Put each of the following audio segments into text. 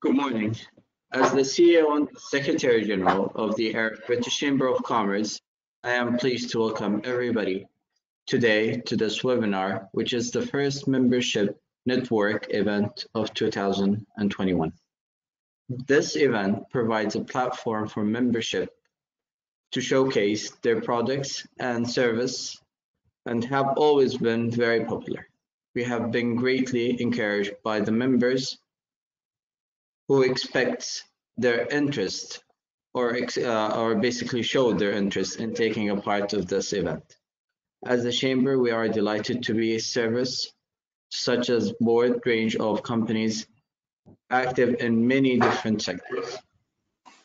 Good morning. As the CEO and Secretary General of the British Chamber of Commerce, I am pleased to welcome everybody today to this webinar, which is the first membership network event of 2021. This event provides a platform for membership to showcase their products and service and have always been very popular. We have been greatly encouraged by the members who expect their interest or, uh, or basically showed their interest in taking a part of this event. As a chamber, we are delighted to be a service such as broad range of companies active in many different sectors.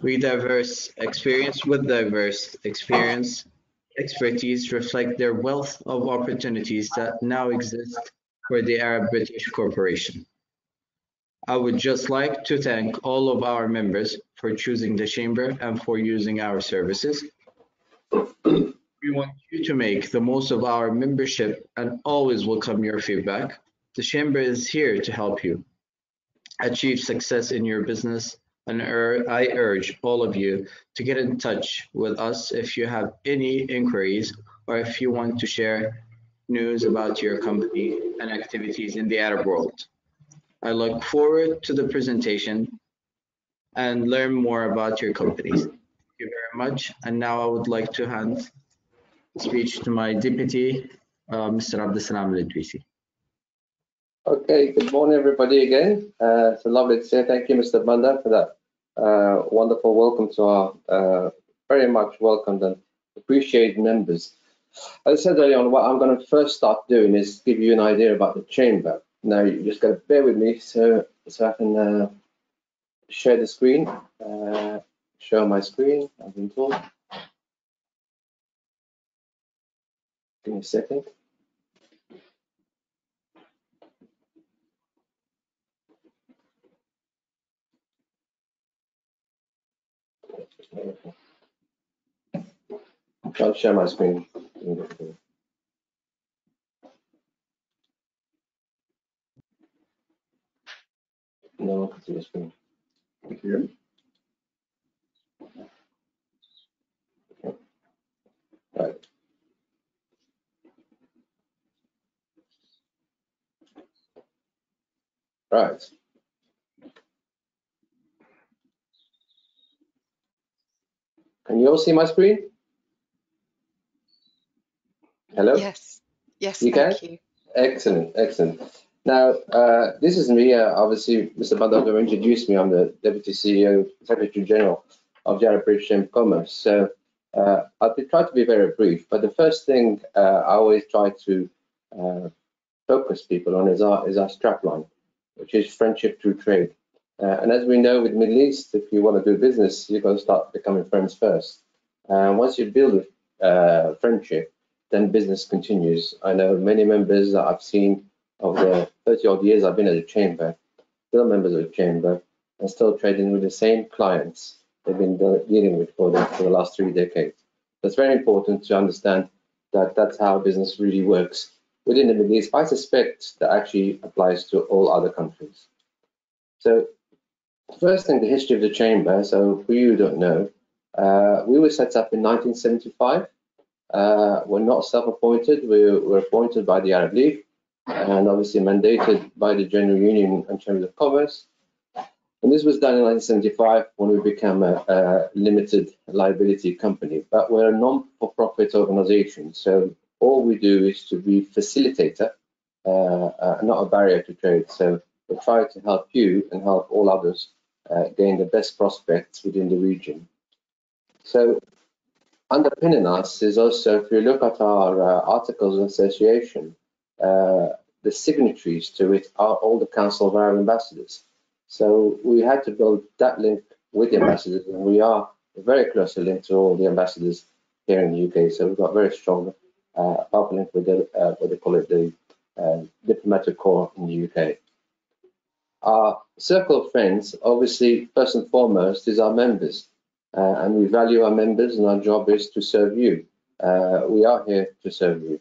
We diverse experience with diverse experience expertise reflect their wealth of opportunities that now exist for the Arab British Corporation. I would just like to thank all of our members for choosing the Chamber and for using our services. We want you to make the most of our membership and always welcome your feedback. The Chamber is here to help you achieve success in your business and I urge all of you to get in touch with us if you have any inquiries or if you want to share news about your company and activities in the Arab world. I look forward to the presentation and learn more about your companies. Thank you very much. And now I would like to hand speech to my deputy, uh, Mr. Abdesalam Al-Idrisi. Okay, good morning everybody again. Uh, it's lovely to say thank you, Mr. Bandar, for that uh, wonderful welcome to our uh, very much welcomed and appreciated members. As I said earlier on, what I'm going to first start doing is give you an idea about the chamber. Now you just got to bear with me so so I can uh, share the screen, uh, show my screen. I've been told. Give me a second. I'll share my screen. No, I can see the screen. Here. Okay. Right. Right. Can you all see my screen? Hello? Yes. Yes, You thank can? you. Excellent, excellent. Now, uh, this is me. Uh, obviously, Mr. Bandago introduced me. I'm the Deputy CEO, Secretary General of Arab British Chamber of Commerce. So uh, I'll try to be very brief. But the first thing uh, I always try to uh, focus people on is our, is our strapline, which is friendship through trade. Uh, and as we know with Middle East, if you want to do business, you've got to start becoming friends first. Uh, once you build a friendship, then business continues. I know many members that I've seen of the 30 odd years I've been at the chamber, still members of the chamber, and still trading with the same clients they've been dealing with for the, for the last three decades. It's very important to understand that that's how business really works within the Middle East. I suspect that actually applies to all other countries. So first thing, the history of the chamber. So for you who don't know, uh, we were set up in 1975. Uh, we're not self-appointed. We were appointed by the Arab League and obviously mandated by the General Union and Chamber of Commerce. And this was done in 1975 when we became a, a limited liability company. But we're a non-for-profit organization, so all we do is to be facilitator, uh, uh, not a barrier to trade. So we try to help you and help all others uh, gain the best prospects within the region. So underpinning us is also, if you look at our uh, articles of association, the signatories to it are all the Council of Arab Ambassadors. So we had to build that link with the ambassadors, and we are very closely linked to all the ambassadors here in the UK. So we've got very strong uh, link with the, uh, what they call it, the uh, diplomatic corps in the UK. Our circle of friends, obviously, first and foremost, is our members. Uh, and we value our members, and our job is to serve you. Uh, we are here to serve you.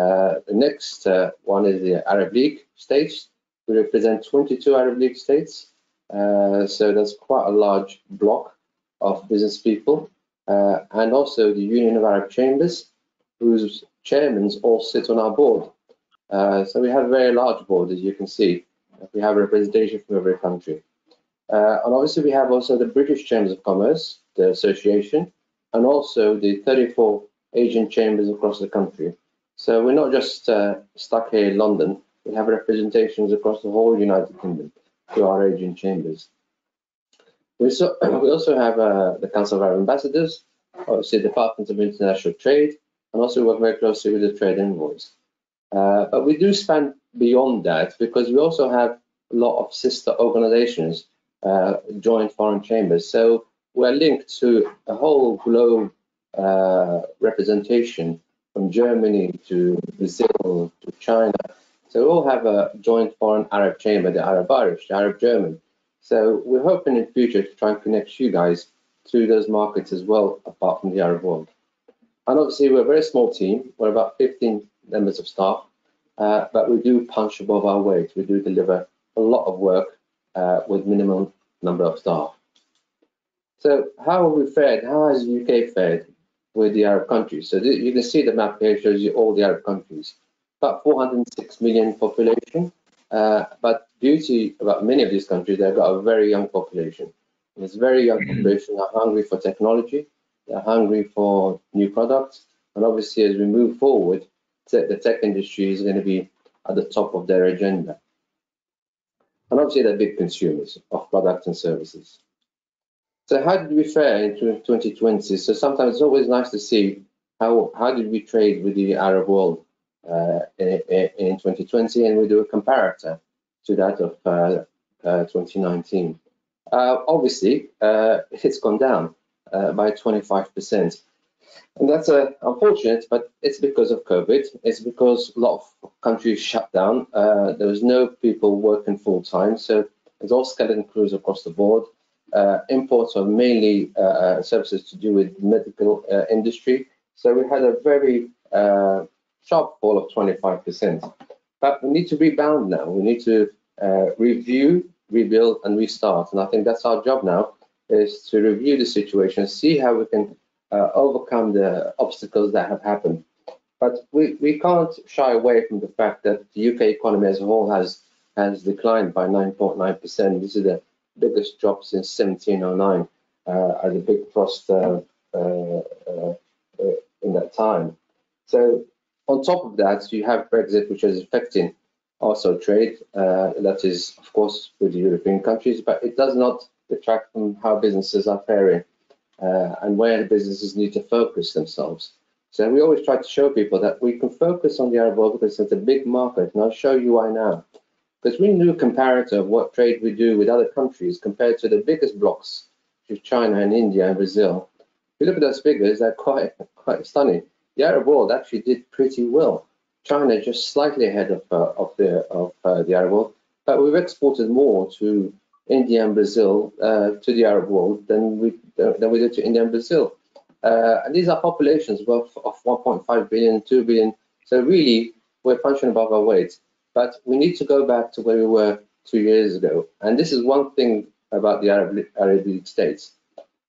Uh, the next uh, one is the Arab League states. We represent 22 Arab League states, uh, so that's quite a large block of business people, and also the Union of Arab Chambers, whose chairmen all sit on our board. So we have a very large board, as you can see. We have representation from every country. Uh, and obviously we have also the British Chambers of Commerce, the association, and also the 34 Asian chambers across the country. So we're not just uh, stuck here in London, we have representations across the whole United Kingdom through our agent chambers. We, so, we also have uh, the Council of Arab Ambassadors, obviously Department of International Trade, and also work very closely with the trade envoys. Uh, but we do span beyond that because we also have a lot of sister organizations, uh, joint foreign chambers. So we're linked to a whole globe uh, representation from Germany to Brazil to China. So we all have a joint foreign Arab chamber, the Arab Irish, the Arab German. So we're hoping in future to try and connect you guys to those markets as well, apart from the Arab world. And obviously we're a very small team. We're about 15 members of staff, uh, but we do punch above our weight. We do deliver a lot of work uh, with minimum number of staff. So how have we fared? How has the UK fared with the Arab countries. So you can see the map here shows you all the Arab countries. About 406 million population, uh, but beauty about many of these countries, they've got a very young population. And this very young population are hungry for technology, they're hungry for new products, and obviously as we move forward, the tech industry is going to be at the top of their agenda. And obviously they're big consumers of products and services. So how did we fare in 2020? So sometimes it's always nice to see how how did we trade with the Arab world uh, in, in, 2020, and we do a comparator to that of uh, uh, 2019. Uh, obviously, uh, it's gone down uh, by 25%. And that's uh, unfortunate, but it's because of COVID. It's because a lot of countries shut down. there was no people working full time, so it's all skeleton crews across the board uh, imports are mainly uh, uh, services to do with medical industry. So we had a very sharp fall of 25%. But we need to rebound now. We need to review, rebuild, and restart. And I think that's our job now, is to review the situation, see how we can uh, overcome the obstacles that have happened. But we, we can't shy away from the fact that the UK economy as a whole has has declined by 9.9%. This is the biggest drop since 1709 uh, as a big frost uh, uh, uh, in that time. So on top of that, you have Brexit, which is affecting also trade. that is, of course, with the European countries, but it does not detract from how businesses are faring and where businesses need to focus themselves. So we always try to show people that we can focus on the Arab world because it's a big market, and I'll show you why now. Because we a comparator of what trade we do with other countries compared to the biggest blocks, which is China and India and Brazil. If you look at those figures, they're quite quite stunning. The Arab world actually did pretty well. China just slightly ahead of uh, of the of uh, the Arab world, but we've exported more to India and Brazil uh, to the Arab world than we than we did to India and Brazil. Uh, and these are populations of, of 1.5 billion, 2 billion. So really, we're punching above our weight. But we need to go back to where we were two years ago. And this is one thing about the Arab, Arab League states.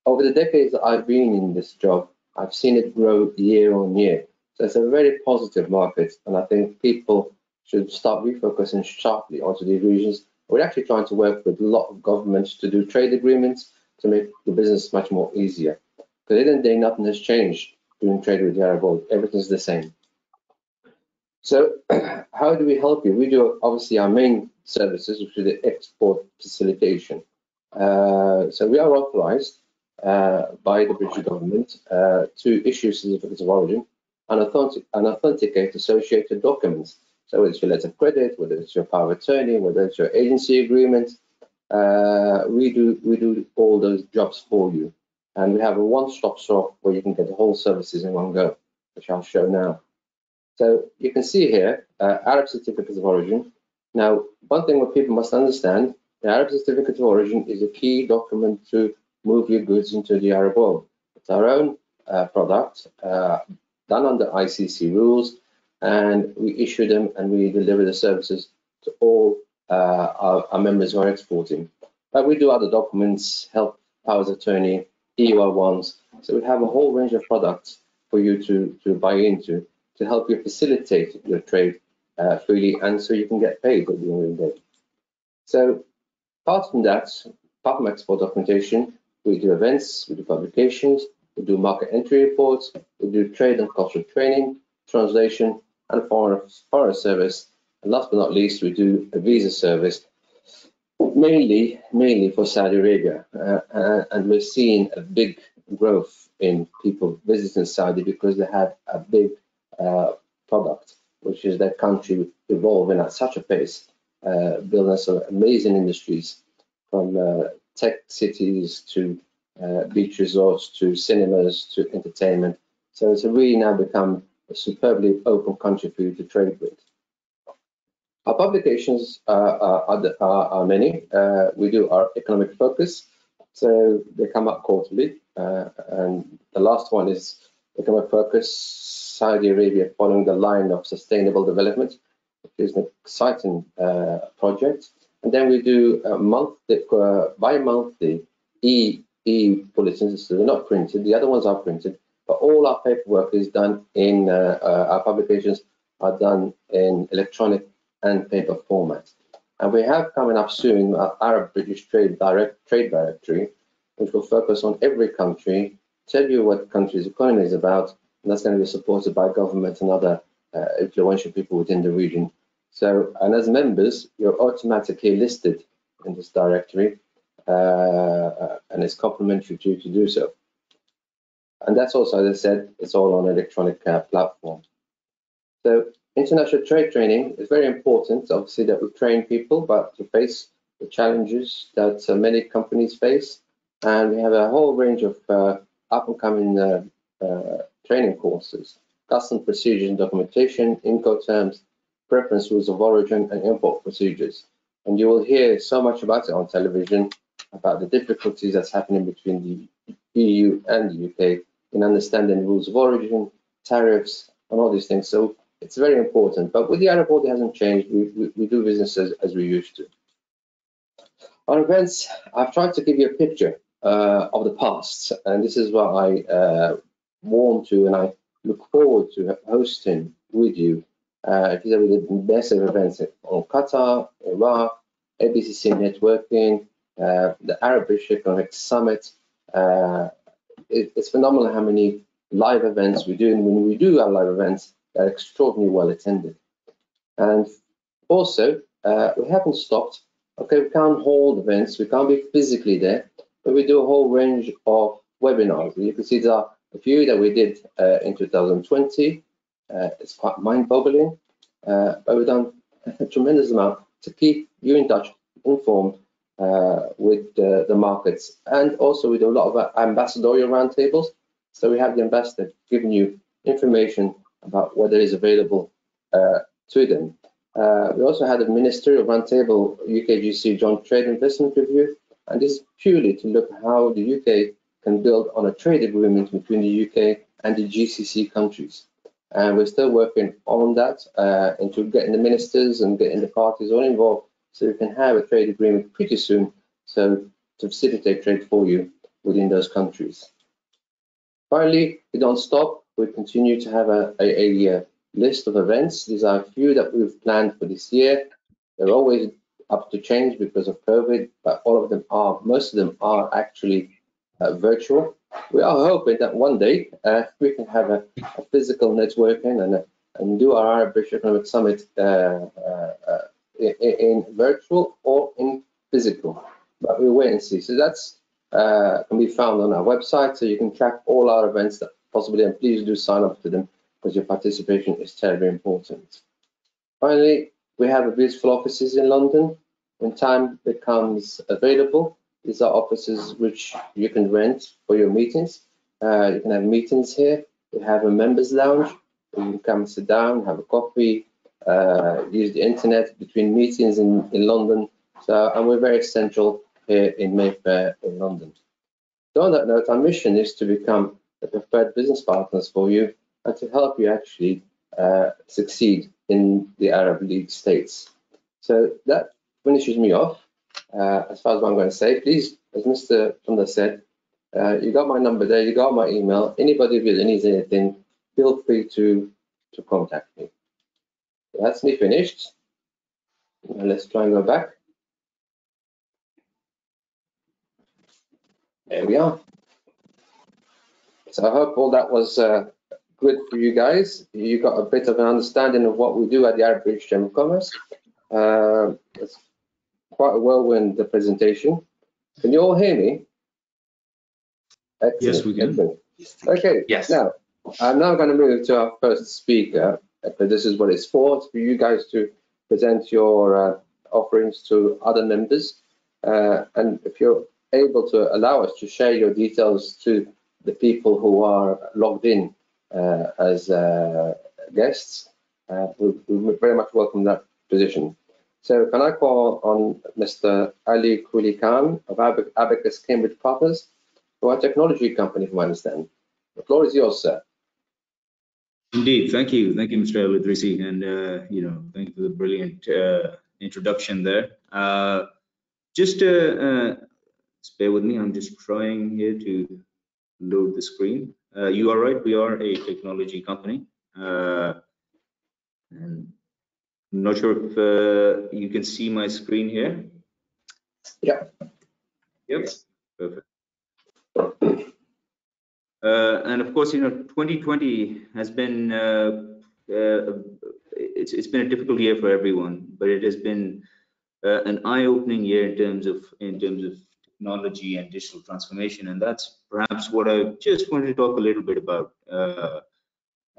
Over the decades that I've been in this job, I've seen it grow year on year. So it's a very positive market. And I think people should start refocusing sharply onto these regions. We're actually trying to work with a lot of governments to do trade agreements to make the business much more easier. Because at the end of the day, nothing has changed doing trade with the Arab world. Everything's the same. So how do we help you? We do obviously our main services, which is the export facilitation. Uh, so we are authorized uh, by the British government uh, to issue certificates of origin and, authentic and authenticate associated documents. So whether it's your letter of credit, whether it's your power of attorney, whether it's your agency agreement, uh, we do we do all those jobs for you. And we have a one-stop shop where you can get the whole services in one go, which I'll show now. So you can see here, uh, Arab certificates of origin. Now, one thing what people must understand, the Arab certificate of origin is a key document to move your goods into the Arab world. It's our own uh, product, uh, done under ICC rules, and we issue them and we deliver the services to all uh, our, our members who are exporting. But we do other documents, help powers of attorney, EUR ones. So we have a whole range of products for you to, to buy into to help you facilitate your trade uh, freely and so you can get paid at the end of the day. So apart from that, apart from export documentation, we do events, we do publications, we do market entry reports, we do trade and cultural training, translation, and foreign, foreign service. And last but not least, we do a visa service, mainly mainly for Saudi Arabia. Uh, and we're seeing a big growth in people visiting Saudi because they have a big uh, product, which is their country evolving at such a pace, uh, building some amazing industries from uh, tech cities to uh, beach resorts to cinemas to entertainment. So it's really now become a superbly open country for you to trade with. Our publications uh, are, are, are, many. Uh, we do our economic focus, so they come up quarterly. And the last one is economic focus Saudi Arabia following the line of sustainable development, which is an exciting uh, project. And then we do a monthly, uh, bi-monthly e e bulletins. So they're not printed. The other ones are printed, but all our paperwork is done in uh, uh, our publications are done in electronic and paper format. And we have coming up soon our Arab British Trade Direct Trade Directory, which will focus on every country, tell you what the country's economy is about, and that's going to be supported by government and other uh, influential people within the region. So, and as members, you're automatically listed in this directory, uh, uh and it's complimentary to you to do so. And that's also, as I said, it's all on electronic uh, platform. So international trade training is very important, obviously, that we train people, but to face the challenges that uh, many companies face. And we have a whole range of uh up-and-coming uh, training courses, custom procedures documentation, Incoterms, preference rules of origin, and import procedures. And you will hear so much about it on television, about the difficulties that's happening between the EU and the UK in understanding rules of origin, tariffs, and all these things. So it's very important. But with the Arab world, it hasn't changed. We, we, we do business as, as, we used to. On events, I've tried to give you a picture uh, of the past, and this is what I uh, warm to, and I look forward to hosting with you. Uh, these are the best events on Qatar, Iraq, ABCC networking, uh, the Arab British Economic Summit. Uh, it, it's phenomenal how many live events we do, and when we do our live events, they're extraordinarily well attended. And also, uh, we haven't stopped. Okay, we can't hold events, we can't be physically there, but we do a whole range of webinars. You can see there are few that we did uh, in 2020. Uh, it's quite mind-boggling, uh, but we've done a tremendous amount to keep you in touch, informed uh, with the, the markets. And also we do a lot of ambassadorial roundtables. So we have the ambassador giving you information about what is available uh, to them. Uh, we also had a ministerial roundtable UKGC Joint Trade Investment Review, and this is purely to look how the UK can build on a trade agreement between the UK and the GCC countries. And we're still working on that uh, into getting the ministers and getting the parties all involved so we can have a trade agreement pretty soon so to facilitate trade for you within those countries. Finally, we don't stop. We continue to have a, a, a list of events. These are a few that we've planned for this year. They're always up to change because of COVID, but all of them are, most of them are actually uh, virtual. We are hoping that one day uh, we can have a, a physical networking and, and do our British Economic Summit uh, uh, uh in, in, virtual or in physical, but we'll wait and see. So that's uh, can be found on our website, so you can track all our events that possibly, and please do sign up to them because your participation is terribly important. Finally, we have a beautiful offices in London. When time becomes available, these are offices which you can rent for your meetings. Uh, you can have meetings here. We have a members lounge you can come sit down, have a coffee, uh, use the internet between meetings in, in London. So, and we're very central here in Mayfair in London. So on that note, our mission is to become the preferred business partners for you and to help you actually uh, succeed in the Arab League states. So that finishes me off. Uh, as far as I'm going to say, please, as Mr. Thunder said, uh, you got my number there, you got my email. Anybody who needs anything, feel free to to contact me. That's me finished. Now let's try and go back. There we are. So I hope all that was uh, good for you guys. You got a bit of an understanding of what we do at the Arab British Chamber of Commerce. Uh, quite a whirlwind the presentation. Can you all hear me? Excellent, Yes, we can. excellent. Okay. Yes. Now, I'm now going to move to our first speaker. But this is what it's for, it's for you guys to present your uh, offerings to other members. Uh, and if you're able to allow us to share your details to the people who are logged in uh, as uh, guests, uh, we, we very much welcome that position. So can I call on Mr. Ali Kuli Khan of Ab- Abacus Cambridge Partners, who are a technology company, from my understanding. The floor is yours, sir. Indeed, thank you, thank you, Mr. Al-Idrisi, and uh, you know, thank you for the brilliant uh, introduction there. Uh, just uh, uh, bear with me, I'm just trying here to load the screen. Uh, you are right, we are a technology company. Uh, and I'm not sure if uh, you can see my screen here. Yeah. Yep, perfect. Uh, and of course, you know, 2020 has been uh, uh, it's it's been a difficult year for everyone, but it has been uh, an eye-opening year in terms of in terms of technology and digital transformation, and that's perhaps what I just wanted to talk a little bit about uh,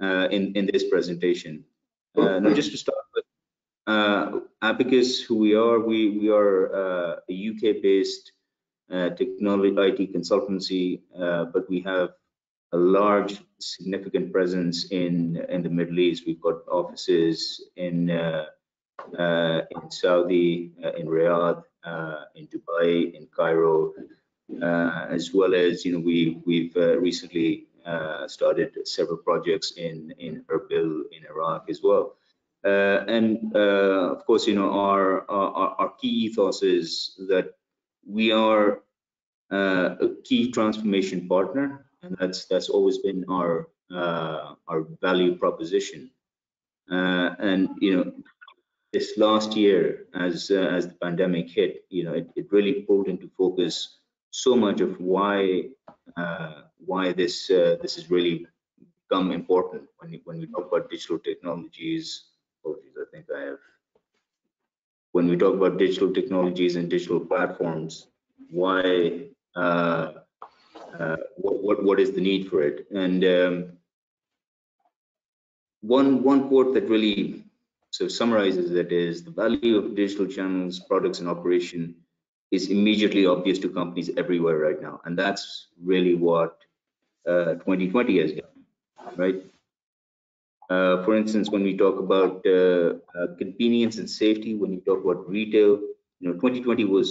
uh, in in this presentation. Uh, now, just to start uh, Abacus, who we are, we we are uh, a UK-based uh, technology IT consultancy, uh, but we have a large, significant presence in in the Middle East. We've got offices in uh, uh, in Saudi, in Riyadh, in Dubai, in Cairo, as well as you know we we've recently started several projects in in Erbil in Iraq as well. Uh, and uh, of course, you know our, our our key ethos is that we are uh, a key transformation partner and that's that's always been our uh, our value proposition. Uh, and you know, this last year, as uh, as the pandemic hit, you know, it, it really pulled into focus so much of why uh, why this uh, this has really become important when when we talk about digital technologies. I think I have. When we talk about digital technologies and digital platforms, why uh, uh, what, what what is the need for it? And um, one one quote that really so summarizes that is the value of digital channels products and operation is immediately obvious to companies everywhere right now. And that's really what uh, 2020 has done right uh, for instance when we talk about uh, uh, convenience and safety when we talk about retail you know 2020 was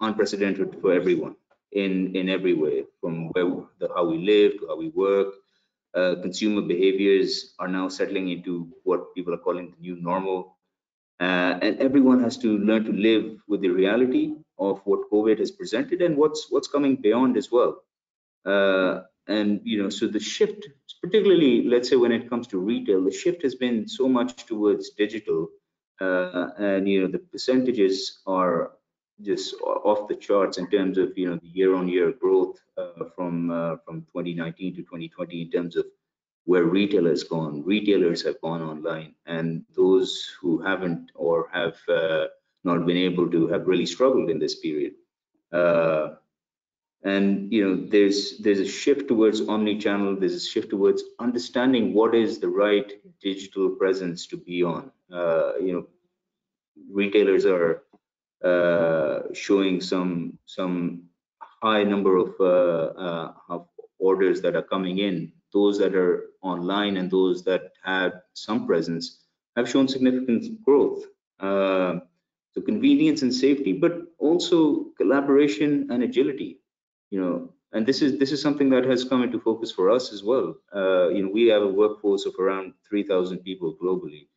unprecedented for everyone in in every way, from where the, how we live to how we work. Uh, consumer behaviors are now settling into what people are calling the new normal, uh, and everyone has to learn to live with the reality of what COVID has presented and what's what's coming beyond as well. And you know, so the shift, particularly let's say when it comes to retail, the shift has been so much towards digital, uh, and you know the percentages are just off the charts in terms of you know the year-on-year growth uh, from uh, from 2019 to 2020 in terms of where retail has gone. Retailers have gone online, and those who haven't or have uh, not been able to have really struggled in this period. Uh, and you know there's there's a shift towards omni-channel. There's a shift towards understanding what is the right digital presence to be on. Uh, you know, retailers are uh, showing some some high number of, uh, uh, of orders that are coming in. Those that are online and those that have some presence have shown significant growth. Uh, so convenience and safety, but also collaboration and agility. You know, and this is this is something that has come into focus for us as well. Uh, you know, we have a workforce of around 3,000 people globally,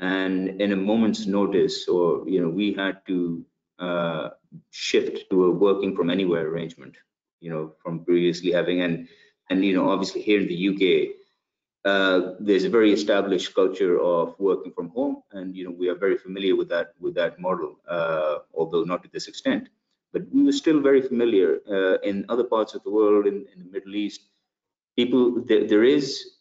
and in a moment's notice, or you know, we had to uh, shift to a working from anywhere arrangement. You know, from previously having and and you know, obviously here in the UK, uh, there's a very established culture of working from home, and you know we are very familiar with that with that model, uh, although not to this extent. But we were still very familiar uh, in other parts of the world, in, in the Middle East. People, there, there is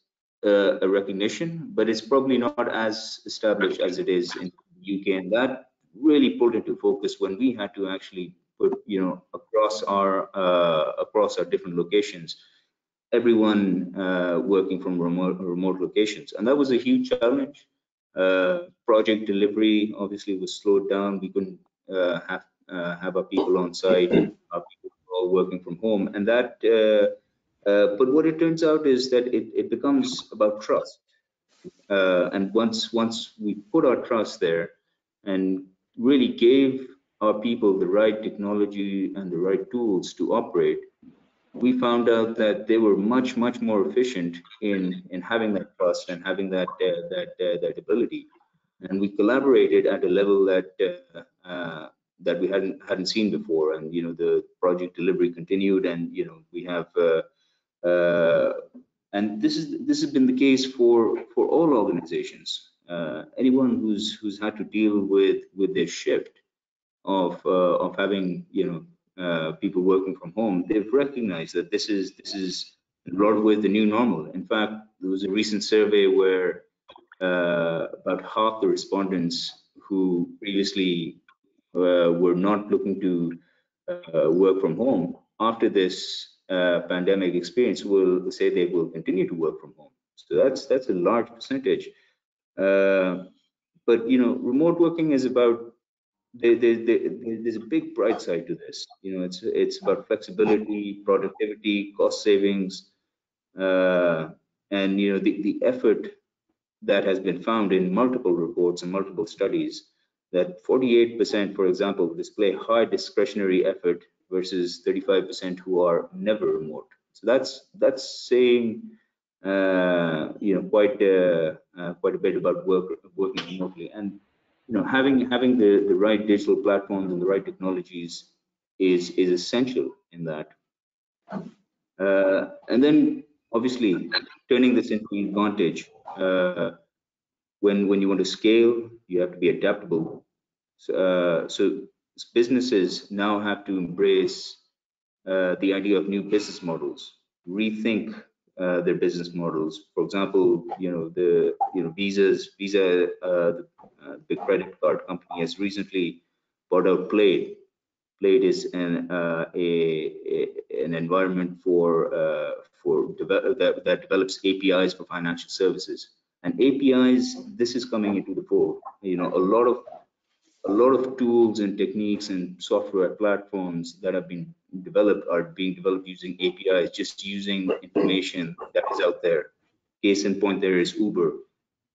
uh, a recognition, but it's probably not as established as it is in the UK, and that really pulled into focus when we had to actually put, you know, across our uh, across our different locations everyone uh, working from remote, remote locations. And that was a huge challenge. Uh, project delivery obviously was slowed down. We couldn't uh, have have our people on site, our people are all working from home. And that, uh, uh, but what it turns out is that it, it becomes about trust. and once once we put our trust there and really gave our people the right technology and the right tools to operate, we found out that they were much much more efficient in in having that trust and having that uh, that uh, that ability and we collaborated at a level that uh, uh, that we hadn't hadn't seen before and you know the project delivery continued and you know we have uh, uh, and this is this has been the case for for all organizations anyone who's who's had to deal with with this shift of of having you know uh, people working from home, they've recognized that this is this is of ways the new normal. In fact, there was a recent survey where uh, about half the respondents who previously uh, were not looking to uh, work from home after this uh, pandemic experience will say they will continue to work from home. So that's that's a large percentage. but you know, remote working is about there, there, there, there's a big bright side to this. You know, it's it's about flexibility, productivity, cost savings, uh, and you know the the effort that has been found in multiple reports and multiple studies that 48%, for example, display high discretionary effort versus 35% who are never remote. So that's that's saying uh, you know quite uh, uh, quite a bit about work working remotely and you know having having the the right digital platforms and the right technologies is is essential in that uh, and then obviously turning this into an advantage uh, when when you want to scale you have to be adaptable so, uh, so businesses now have to embrace uh, the idea of new business models rethink uh, their business models. For example, you know the you know Visa's Visa, uh, the, uh, the, credit card company has recently bought out Plaid. Plaid is an uh, a, a, an environment for for that, that develops APIs for financial services. And APIs, this is coming into the fore. You know, a lot of a lot of tools and techniques and software platforms that have been developed are being developed using APIs, just using information that is out there. Case in point, there is Uber,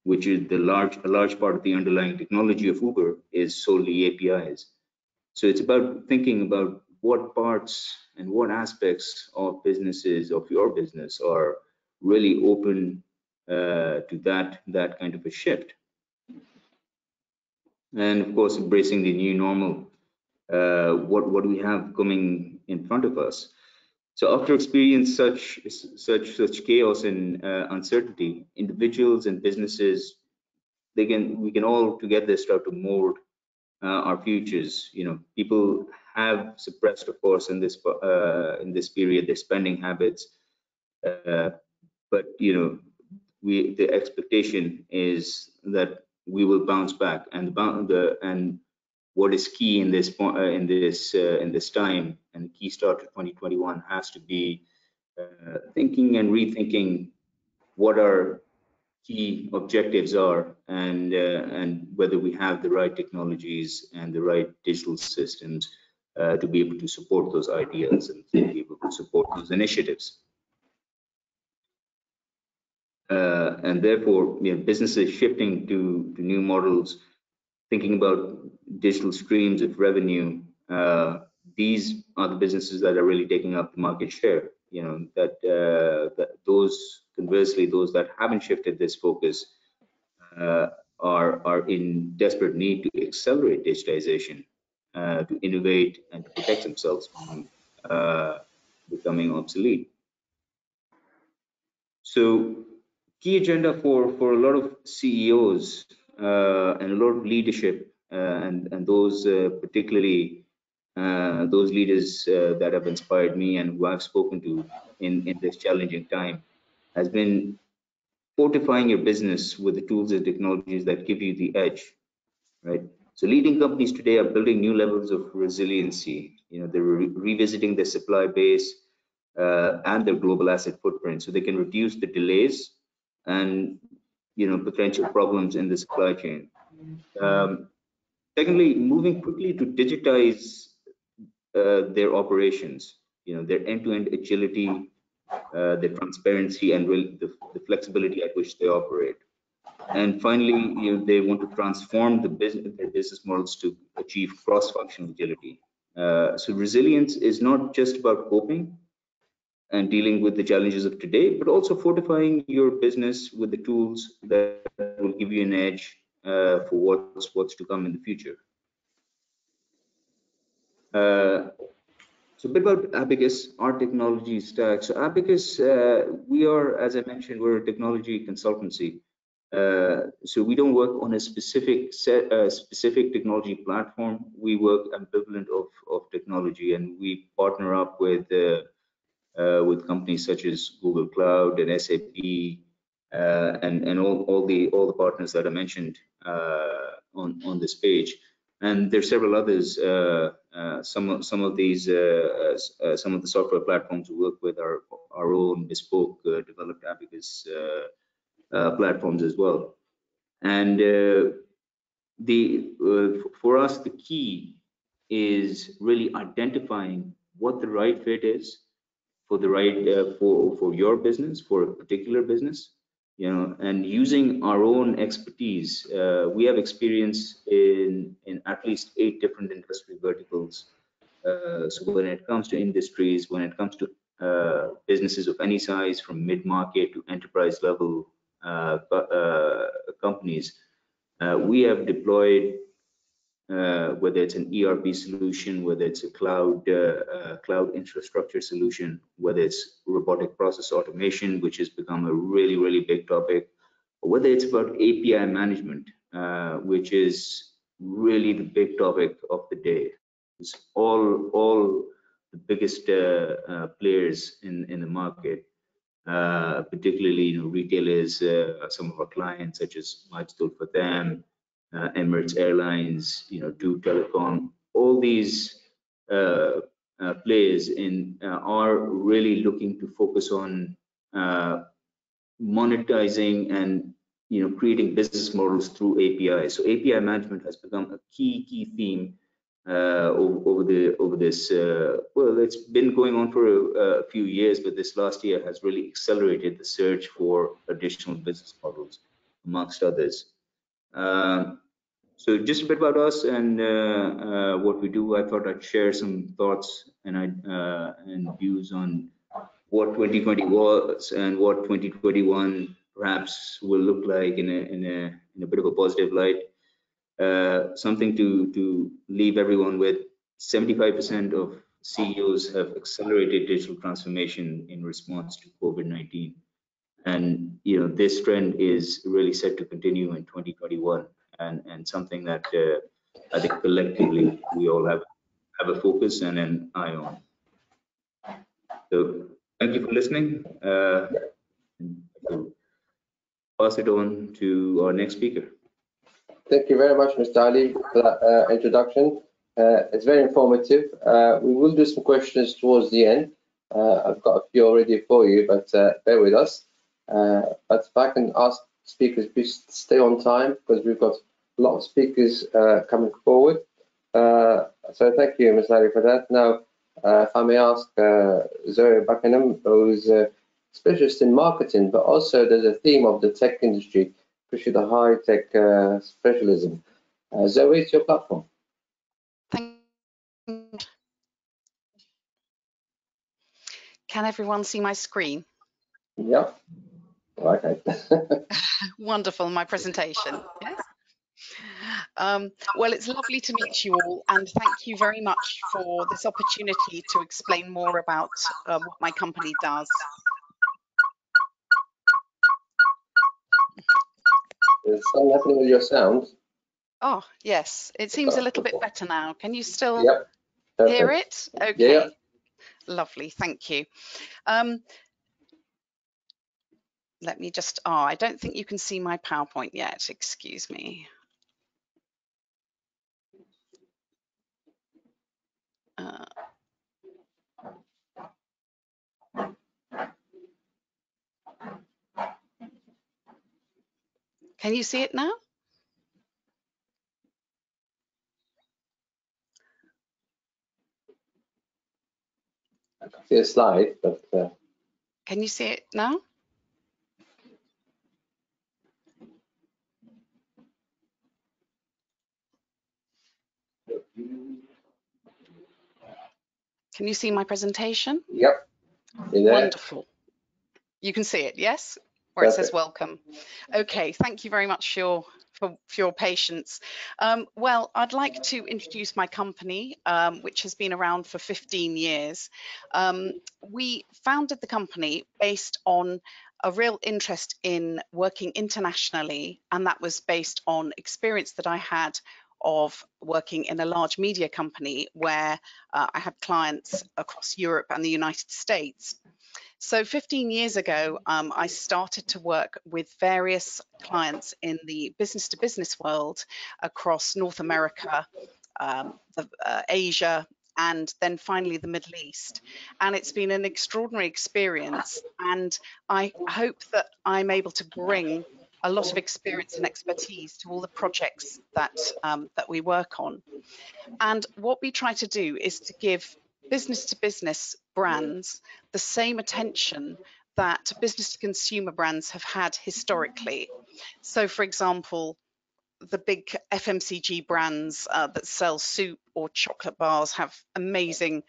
which is the large, a large part of the underlying technology of Uber is solely APIs. So it's about thinking about what parts and what aspects of businesses of your business are really open uh, to that that kind of a shift. And of course, embracing the new normal. Uh, what what we have coming in front of us. So after experiencing such such such chaos and uh, uncertainty, individuals and businesses, they can we can all together start to mold uh, our futures. You know, people have suppressed, of course, in this uh, in this period their spending habits, uh, but you know, we the expectation is that we will bounce back, and the, and what is key in this point uh, in this uh, in this time and key start to 2021 has to be uh, thinking and rethinking what our key objectives are and uh, and whether we have the right technologies and the right digital systems uh, to be able to support those ideas and to be able to support those initiatives uh, and therefore you know, businesses shifting to, to new models thinking about digital streams of revenue, uh, these are the businesses that are really taking up the market share. You know that, uh, that those conversely, those that haven't shifted this focus uh, are, are in desperate need to accelerate digitization, uh, to innovate and to protect themselves from uh, becoming obsolete. So key agenda for, for a lot of CEOs uh, and a lot of leadership uh, and, and those uh, particularly uh, those leaders that have inspired me and who I've spoken to in, in this challenging time has been fortifying your business with the tools and technologies that give you the edge, right? So leading companies today are building new levels of resiliency. You know, they're re revisiting their supply base uh, and their global asset footprint so they can reduce the delays and, you know, potential problems in the supply chain. Um, secondly, moving quickly to digitize uh, their operations, you know, their end-to-end -end agility, uh, the transparency and the, the, flexibility at which they operate. And finally, you know, they want to transform the business, their business models to achieve cross-functional agility. Uh, so resilience is not just about coping and dealing with the challenges of today, but also fortifying your business with the tools that will give you an edge uh, for what's what's to come in the future. Uh, so a bit about Abacus, our technology stack. So Abacus, uh, we are, as I mentioned, we're a technology consultancy. Uh, so we don't work on a specific set, uh, specific technology platform. We work ambivalent of, of technology, and we partner up with uh, with companies such as Google Cloud and SAP, uh, and and all, all the all the partners that I mentioned on on this page and there's several others. Uh, uh, some of some of these uh, some of the software platforms we work with are our own bespoke developed Abacus platforms as well. And the for us the key is really identifying what the right fit is for the right uh, for for your business for a particular business you know, and using our own expertise. Uh, we have experience in, in at least eight different industry verticals. Uh, so when it comes to industries, when it comes to uh, businesses of any size, from mid-market to enterprise level uh, uh, companies, we have deployed whether it's an ERP solution, whether it's a cloud uh, uh, cloud infrastructure solution, whether it's robotic process automation, which has become a really really big topic, or whether it's about API management, uh, which is really the big topic of the day. It's all all the biggest uh, uh, players in in the market. particularly, you know, retailers, some of our clients such as Milestone for them, uh, Emirates Airlines, you know, du Telecom, all these uh, uh, players in uh, are really looking to focus on uh, monetizing and you know creating business models through API. So API management has become a key key theme uh, over, over, the over this. well, it's been going on for a, a, few years, but this last year has really accelerated the search for additional business models, amongst others. Um, so just a bit about us and uh, uh, what we do. I thought I'd share some thoughts and I uh, and views on what 2020 was and what 2021 perhaps will look like in a in a in a bit of a positive light. Uh, something to to leave everyone with. 75% of CEOs have accelerated digital transformation in response to COVID-19, and you know this trend is really set to continue in 2021 and, and something that uh, I think collectively we all have have a focus and an eye on. So thank you for listening. Uh, pass it on to our next speaker. Thank you very much, Mr. Ali, for that uh, introduction. Uh, it's very informative. Uh, we will do some questions towards the end. Uh, I've got a few already for you, but bear with us. but if I can ask speakers please stay on time because we've got a lot of speakers uh, coming forward. Uh, so thank you, Ms. Larry, for that. Now, uh, if I may ask uh, Zoe Buckingham, who's a specialist in marketing, but also there's a theme of the tech industry, especially the high-tech uh, specialism. Uh, Zoe, it's your platform. Thank you. Can everyone see my screen? Yeah. Okay. Wonderful, my presentation. Yes. Um, well, it's lovely to meet you all, and thank you very much for this opportunity to explain more about uh, what my company does. There's something happening with your sound. Oh, yes, it seems a little bit better now. Can you still Yep. hear it? Okay. yeah. Lovely, thank you. Um, let me just, oh, I don't think you can see my PowerPoint yet, excuse me. Uh, Can you see it now? I can see a slide, but uh, Can you see it now? Can you see my presentation? yep. Wonderful. You can see it, yes? Where it says welcome. Okay, thank you very much for your, for, for your patience. Um, well, I'd like to introduce my company, um, which has been around for 15 years. Um, we founded the company based on a real interest in working internationally, and that was based on experience that I had of working in a large media company where uh, I had clients across Europe and the United States. So 15 years ago, um, I started to work with various clients in the business to business world across North America, um, the, uh, Asia, and then finally the Middle East. And it's been an extraordinary experience. And I hope that I'm able to bring a lot of experience and expertise to all the projects that um, that we work on. And what we try to do is to give business to business brands the same attention that business to consumer brands have had historically. So, for example, the big FMCG brands uh, that sell soup or chocolate bars have amazing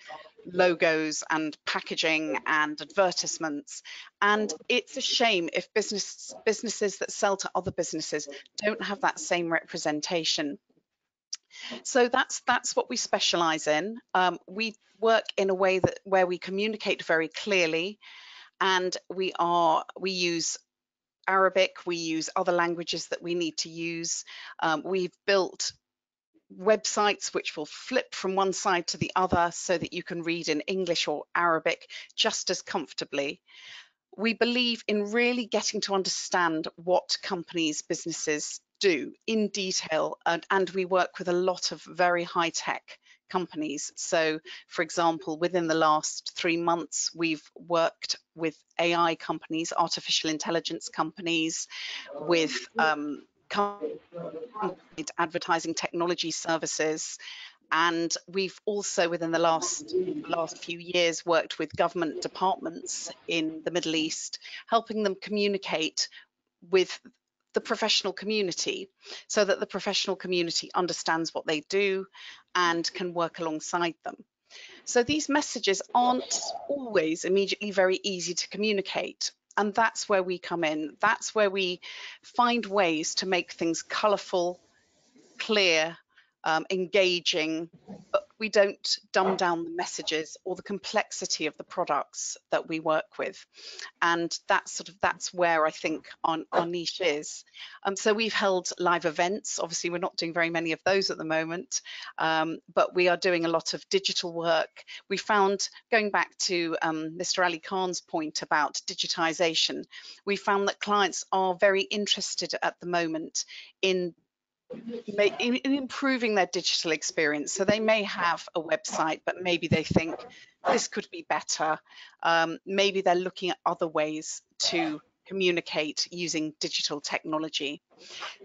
logos and packaging and advertisements. And it's a shame if business businesses that sell to other businesses don't have that same representation. So that's that's what we specialize in. Um, we work in a way that where we communicate very clearly. And we are we use Arabic, we use other languages that we need to use. Um, we've built websites which will flip from one side to the other so that you can read in English or Arabic just as comfortably. We believe in really getting to understand what companies, businesses do in detail, and, and we work with a lot of very high tech companies. So, for example, within the last three months, we've worked with AI companies, artificial intelligence companies, with um, advertising technology services. And we've also, within the last last few years, worked with government departments in the Middle East, helping them communicate with the professional community so that the professional community understands what they do and can work alongside them. So these messages aren't always immediately very easy to communicate. And that's where we come in. That's where we find ways to make things colourful, clear, um, engaging, but we don't dumb down the messages or the complexity of the products that we work with. And that's sort of that's where I think our, our niche is. Um, so we've held live events. Obviously, we're not doing very many of those at the moment, um, but we are doing a lot of digital work. We found, going back to um, Mr. Ali Khan's point about digitization, we found that clients are very interested at the moment in in, in improving their digital experience. So they may have a website, but maybe they think this could be better. Um, maybe they're looking at other ways to communicate using digital technology.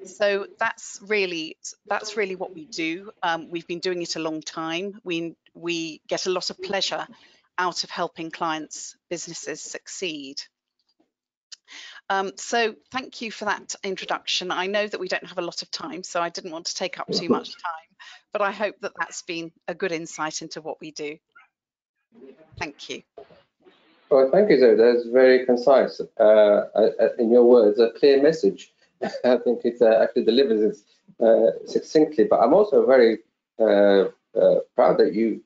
So that's really that's really what we do. Um, we've been doing it a long time. We we get a lot of pleasure out of helping clients businesses succeed. Um, so thank you for that introduction. I know that we don't have a lot of time, so I didn't want to take up too much time, but I hope that that's been a good insight into what we do. Thank you. Well, thank you, Zoe. That's very concise. Uh, in your words, a clear message. I think it uh, actually delivers its uh, succinctly, but I'm also very uh, uh, proud that you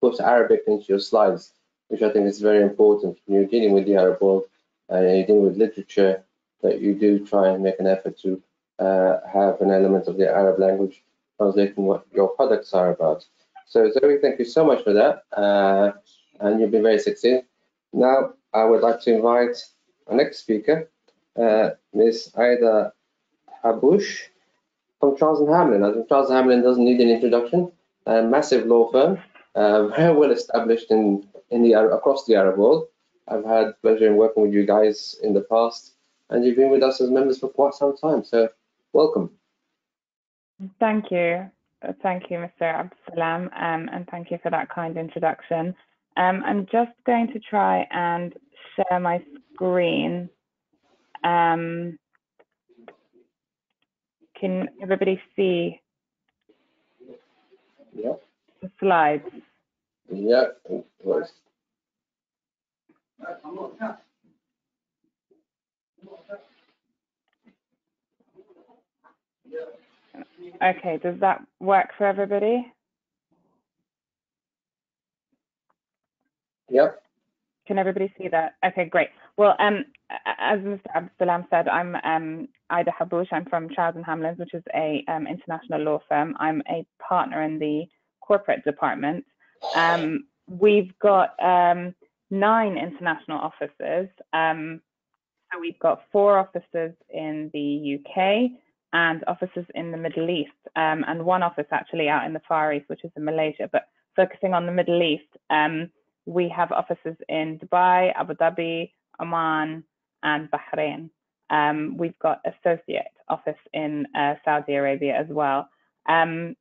put Arabic into your slides, which I think is very important when you're dealing with the Arab world and you're with literature, that you do try and make an effort to uh, have an element of the Arab language translating what your products are about. So Zoe, thank you so much for that. Uh, and you've been very succinct. Now, I would like to invite our next speaker, uh, Ms. Aida Habush from Trowers & Hamlin. I think Trowers & Hamlin doesn't need an introduction. A massive law firm, uh, very well established in, in the across the Arab world. I've had pleasure in working with you guys in the past, and you've been with us as members for quite some time. So, welcome. Thank you. Thank you, Mr. Abdulsalam, um, and thank you for that kind introduction. Um, I'm just going to try and share my screen. Um, can everybody see Yeah. the slides? Yeah. Okay, does that work for everybody? Yep. Can everybody see that? Okay, great. Well, um, as Mr. Abdulsalam said, I'm um, Ida Haboush. I'm from Trowers and Hamlins, which is a um, international law firm. I'm a partner in the corporate department. Um, we've got um, nine international offices. Um, so we've got four offices in the UK and offices in the Middle East, um, and one office actually out in the Far East, which is in Malaysia. But focusing on the Middle East, um, we have offices in Dubai, Abu Dhabi, Oman, and Bahrain. Um, we've got associate office in uh, Saudi Arabia as well. Um,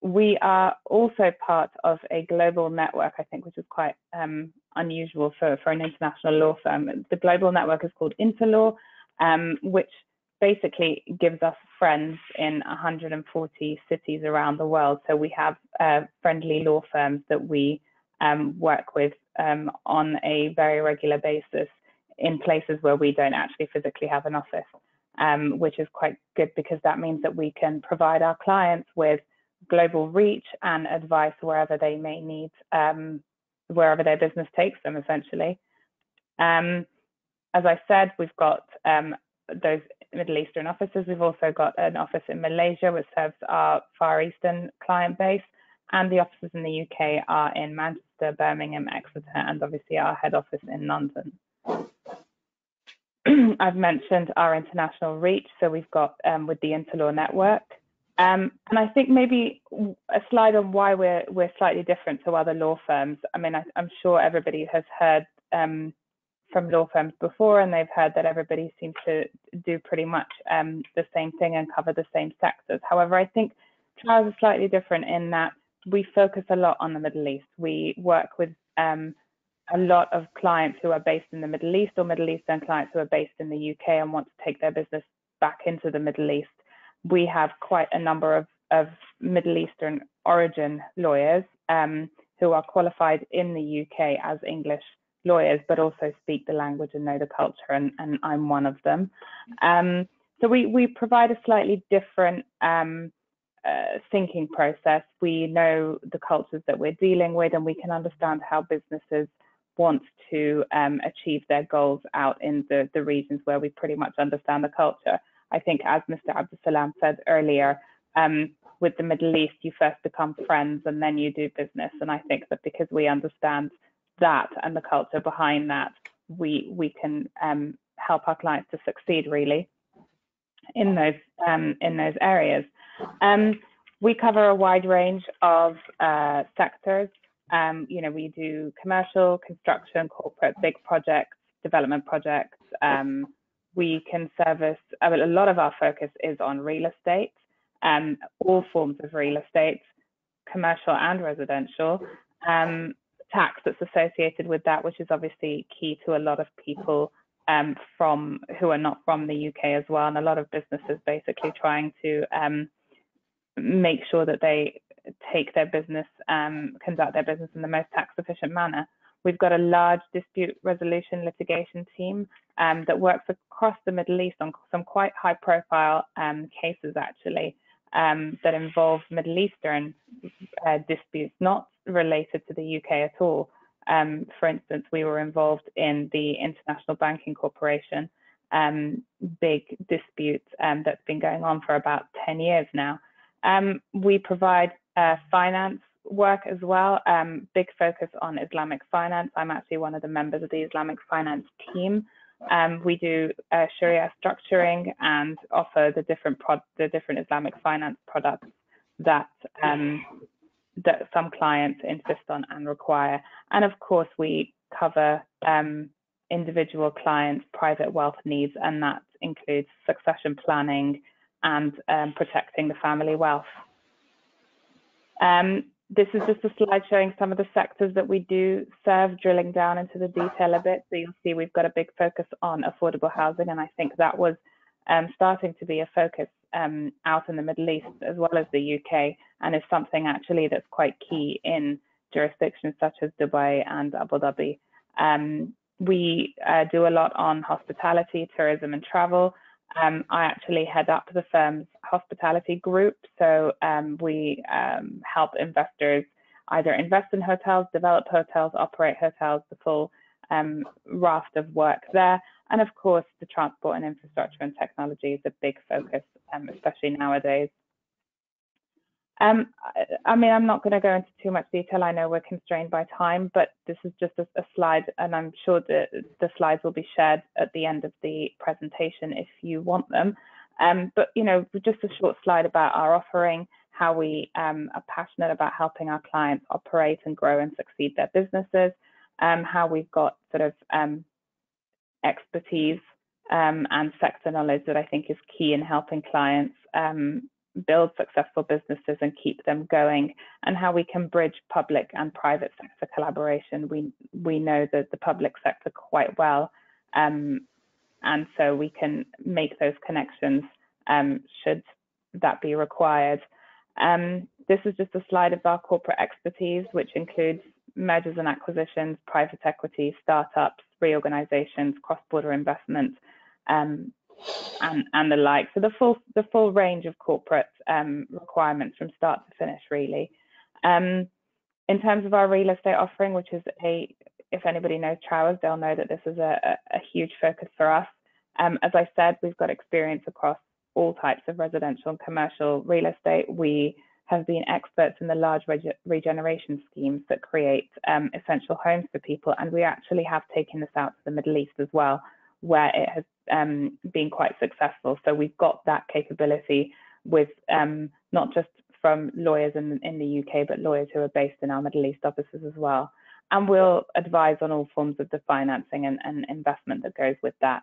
we are also part of a global network, I think, which is quite um, unusual for, for an international law firm. The global network is called Interlaw, um, which basically gives us friends in 140 cities around the world. So we have uh, friendly law firms that we um, work with um, on a very regular basis in places where we don't actually physically have an office, um, which is quite good because that means that we can provide our clients with global reach and advice wherever they may need, um, wherever their business takes them, essentially. Um, as I said, we've got um, those Middle Eastern offices. We've also got an office in Malaysia, which serves our Far Eastern client base, and the offices in the UK are in Manchester, Birmingham, Exeter, and obviously our head office in London. I've mentioned our international reach, so we've got um, with the Interlaw network. Um, and I think maybe a slide on why we're we're slightly different to other law firms. I mean, I, am sure everybody has heard um, from law firms before, and they've heard that everybody seems to do pretty much um, the same thing and cover the same sectors. However, I think Trowers is slightly different in that we focus a lot on the Middle East. We work with um, a lot of clients who are based in the Middle East or Middle Eastern clients who are based in the UK and want to take their business back into the Middle East. We have quite a number of, of Middle Eastern origin lawyers um, who are qualified in the UK as English lawyers, but also speak the language and know the culture, and, and I'm one of them. Um, so we, we provide a slightly different um, uh, thinking process. We know the cultures that we're dealing with, and we can understand how businesses want to um, achieve their goals out in the, the regions where we pretty much understand the culture. I think, as Mr. Abdulsalam said earlier, um, with the Middle East, you first become friends and then you do business. And I think that because we understand that and the culture behind that, we we can um, help our clients to succeed really in those um, in those areas. Um, we cover a wide range of uh, sectors. Um, you know, we do commercial, construction, corporate, big projects, development projects. Um, we can service, mean, a lot of our focus is on real estate, um, all forms of real estate, commercial and residential. Um, tax that's associated with that, which is obviously key to a lot of people um, from who are not from the UK as well, and a lot of businesses basically trying to um, make sure that they take their business, um, conduct their business in the most tax efficient manner. We've got a large dispute resolution litigation team um, that works across the Middle East on some quite high profile um, cases actually. um, that involve Middle Eastern uh, disputes, not related to the UK at all. Um, for instance, we were involved in the International Banking Corporation um, big dispute um, that's been going on for about 10 years now. We provide uh, finance work as well, um, big focus on Islamic finance. I'm actually one of the members of the Islamic finance team. Um, we do uh, Sharia structuring and offer the different the different Islamic finance products that um, that some clients insist on and require. And of course, we cover um, individual clients' private wealth needs, and that includes succession planning and um, protecting the family wealth. Um, this is just a slide showing some of the sectors that we do serve, drilling down into the detail a bit. So you'll see we've got a big focus on affordable housing, and I think that was um, starting to be a focus um, out in the Middle East as well as the UK, and is something actually that's quite key in jurisdictions such as Dubai and Abu Dhabi. Um, we uh, do a lot on hospitality, tourism, and travel. Um, I actually head up the firm's hospitality group. So um, we um, help investors either invest in hotels, develop hotels, operate hotels, the full um, raft of work there. And of course, the transport and infrastructure and technology is a big focus, um, especially nowadays. Um, I, I mean, I'm not going to go into too much detail. I know we're constrained by time, but this is just a, a slide, and I'm sure that the slides will be shared at the end of the presentation if you want them. Um, but you know, just a short slide about our offering, how we um, are passionate about helping our clients operate and grow and succeed their businesses, um, how we've got sort of um, expertise um, and sector knowledge that I think is key in helping clients um, build successful businesses and keep them going and how we can bridge public and private sector collaboration. We, we know that the public sector quite well. Um, and so we can make those connections um, should that be required. Um, this is just a slide of our corporate expertise, which includes mergers and acquisitions, private equity, startups, reorganizations, cross-border investment, um, and, and the like. So the full the full range of corporate um, requirements from start to finish, really. Um, in terms of our real estate offering, which is a if anybody knows Trowers, they'll know that this is a, a, a huge focus for us. Um, as I said, we've got experience across all types of residential and commercial real estate. We have been experts in the large rege regeneration schemes that create um, essential homes for people, and we actually have taken this out to the Middle East as well, where it has um, been quite successful. So we've got that capability with um, not just from lawyers in, in the UK, but lawyers who are based in our Middle East offices as well. And we'll advise on all forms of the financing and, and investment that goes with that.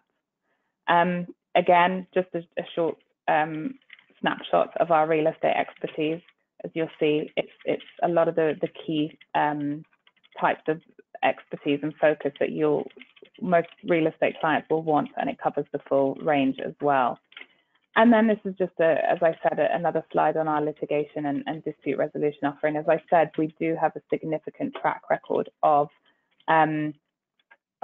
Um, again, just a, a short um, snapshot of our real estate expertise. As you'll see, it's, it's a lot of the, the key um, types of expertise and focus that you'll most real estate clients will want, and it covers the full range as well. And then this is just, a, as I said, another slide on our litigation and, and, dispute resolution offering. As I said, we do have a significant track record of um,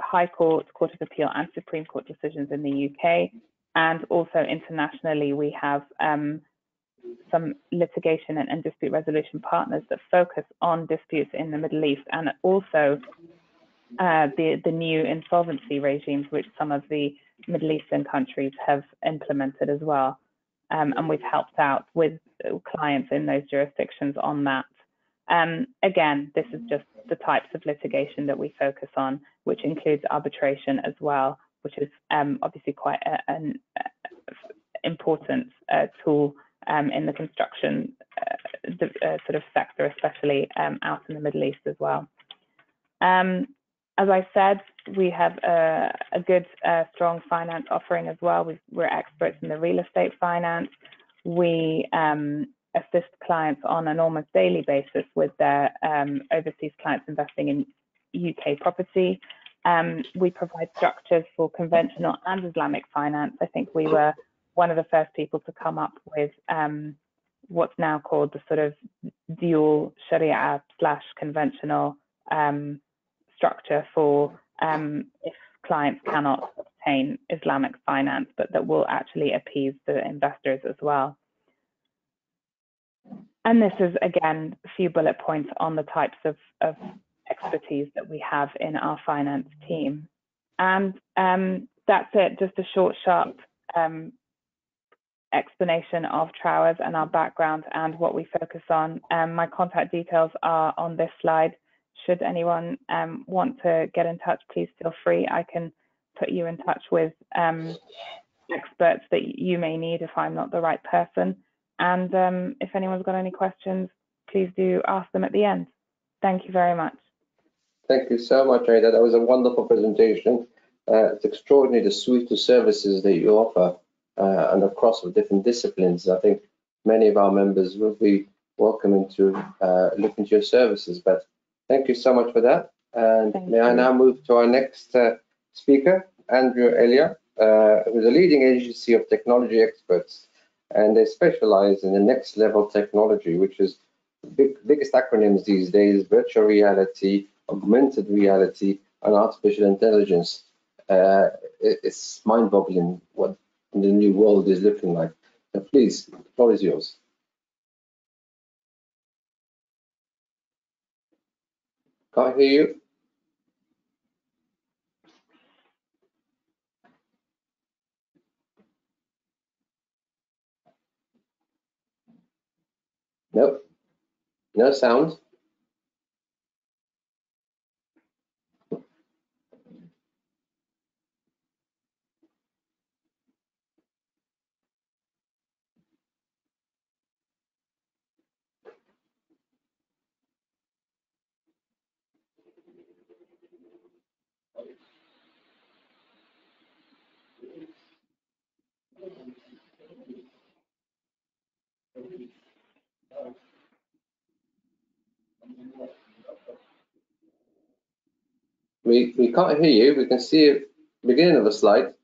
High Court, Court of Appeal, and Supreme Court decisions in the UK, and also internationally, we have um, some litigation and, and, dispute resolution partners that focus on disputes in the Middle East and also uh, the, the new insolvency regimes, which some of the Middle Eastern countries have implemented as well. Um, and we've helped out with clients in those jurisdictions on that. Um, again, this is just the types of litigation that we focus on, which includes arbitration as well, which is um, obviously quite an important uh, tool um, in the construction uh, the, uh, sort of sector, especially um, out in the Middle East as well. Um, as I said, we have a, a good, uh, strong finance offering as well. we are experts in the real estate finance. We um, assist clients on an almost daily basis with their um, overseas clients investing in UK property. Um, we provide structures for conventional and Islamic finance. I think we were one of the first people to come up with um, what's now called the sort of dual Sharia slash conventional um, structure for um, if clients cannot obtain Islamic finance, but that will actually appease the investors as well. and this is again a few bullet points on the types of, of expertise that we have in our finance team. And um, that's it, just a short, sharp um, explanation of Trowers and our background and what we focus on. Um, my contact details are on this slide. Should anyone um, want to get in touch, please feel free. I can put you in touch with um, experts that you may need if I'm not the right person. And um, if anyone's got any questions, please do ask them at the end. Thank you very much. Thank you so much, Ada. That was a wonderful presentation. Uh, it's extraordinary the suite of services that you offer uh, and across the different disciplines. I think many of our members will be welcoming to uh, look into your services. But thank you so much for that. And Thank may I now move to our next uh, speaker, Andrew Elia, uh, who's a leading agency of technology experts, and they specialize in the next level technology, which is the big, biggest acronyms these days: virtual reality, augmented reality, and artificial intelligence. Uh, it- it's mind-boggling what the new world is looking like. So please, the floor is yours. Can't hear you. Nope. No sound. We, we can't hear you. We can see a beginning of a slide.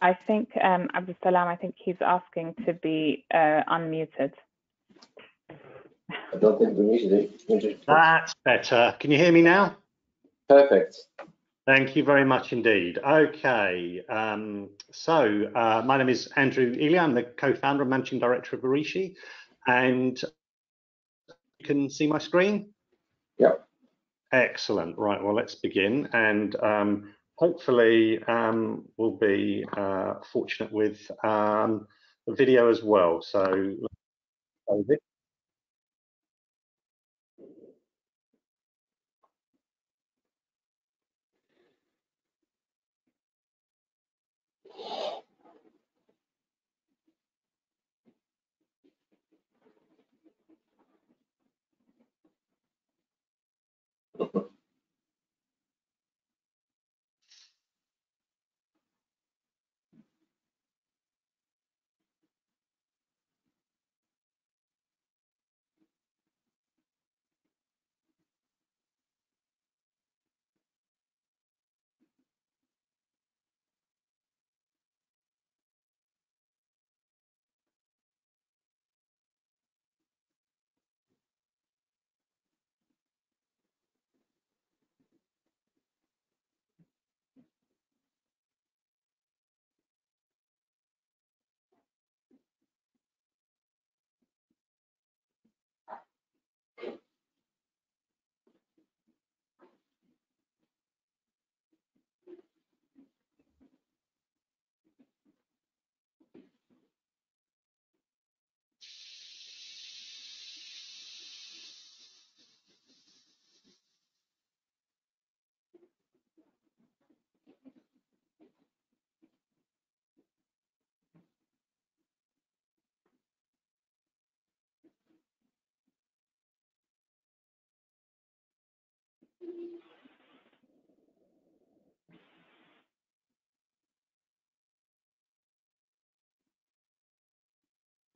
I think, um, Abdul Salam, I think he's asking to be uh, unmuted. I don't think we need to. That's better. Can you hear me now? Perfect. Thank you very much indeed. Okay, um, so uh, my name is Andrew Elia. I'm the co-founder and managing director of Arishi, and you can see my screen. Yep. Excellent. Right. Well, let's begin, and um, hopefully um, we'll be uh, fortunate with um, the video as well. So.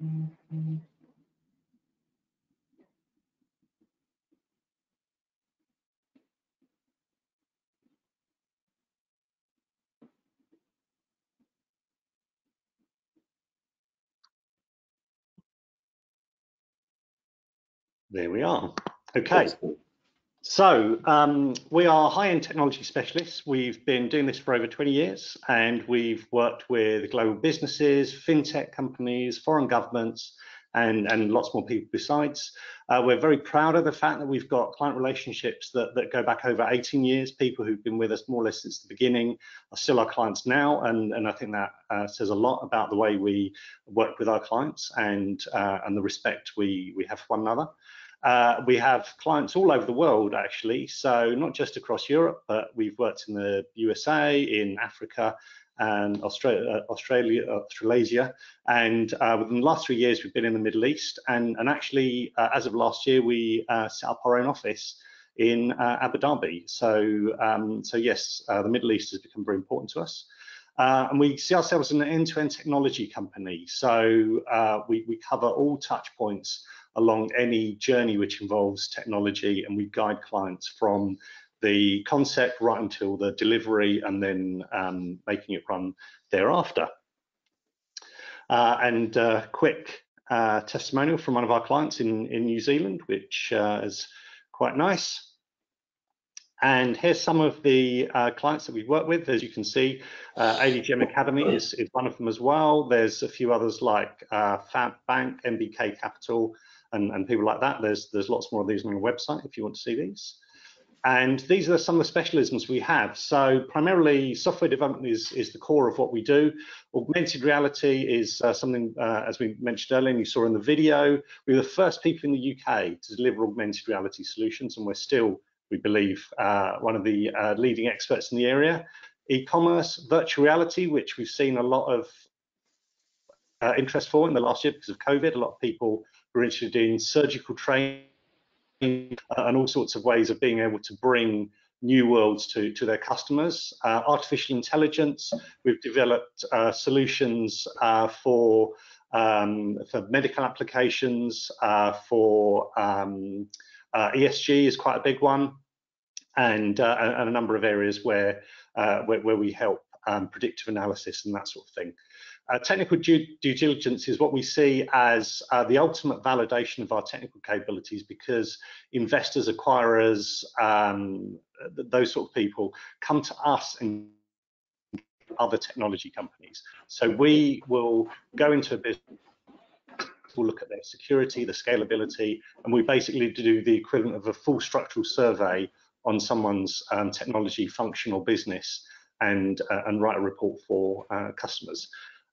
There we are. Okay. Excellent. So um, we are high-end technology specialists. We've been doing this for over 20 years, and we've worked with global businesses, fintech companies, foreign governments, and, and lots more people besides. Uh, we're very proud of the fact that we've got client relationships that, that go back over 18 years. People who've been with us more or less since the beginning are still our clients now, and, and I think that uh, says a lot about the way we work with our clients and, uh, and the respect we, we have for one another. Uh, we have clients all over the world, actually, so not just across Europe, but we've worked in the USA, in Africa, and Australia, uh, Australia, Australasia. And uh, within the last three years, we've been in the Middle East. And, and actually, uh, as of last year, we uh, set up our own office in uh, Abu Dhabi. So, um, so yes, uh, the Middle East has become very important to us. and we see ourselves as an end-to-end -end technology company. So we, we cover all touch points along any journey which involves technology and we guide clients from the concept right until the delivery and then um, making it run thereafter. Uh, and uh, quick uh, testimonial from one of our clients in, in New Zealand, which uh, is quite nice. And here's some of the uh, clients that we've worked with. As you can see, uh, ADGM Academy is, is one of them as well. There's a few others like uh, Fab Bank, MBK Capital, and, and people like that. There's, there's lots more of these on the website if you want to see these. And these are some of the specialisms we have. So primarily software development is, is the core of what we do. Augmented reality is uh, something, uh, as we mentioned earlier, and you saw in the video, we were the first people in the UK to deliver augmented reality solutions, and we're still, we believe, uh, one of the uh, leading experts in the area. E-commerce, virtual reality, which we've seen a lot of uh, interest for in the last year because of COVID. A lot of people were interested in surgical training and all sorts of ways of being able to bring new worlds to, to their customers. Uh, artificial intelligence, we've developed uh, solutions uh, for, um, for medical applications, uh, for um, uh, ESG is quite a big one, and, uh, and a number of areas where, where, where, we help um, predictive analysis and that sort of thing. Uh, technical due, due, diligence is what we see as uh, the ultimate validation of our technical capabilities because investors, acquirers, um, those sort of people come to us and other technology companies. So we will go into a business, we'll look at their security, the scalability, and we basically do the equivalent of a full structural survey on someone's um, technology functional business and, uh, and write a report for uh, customers.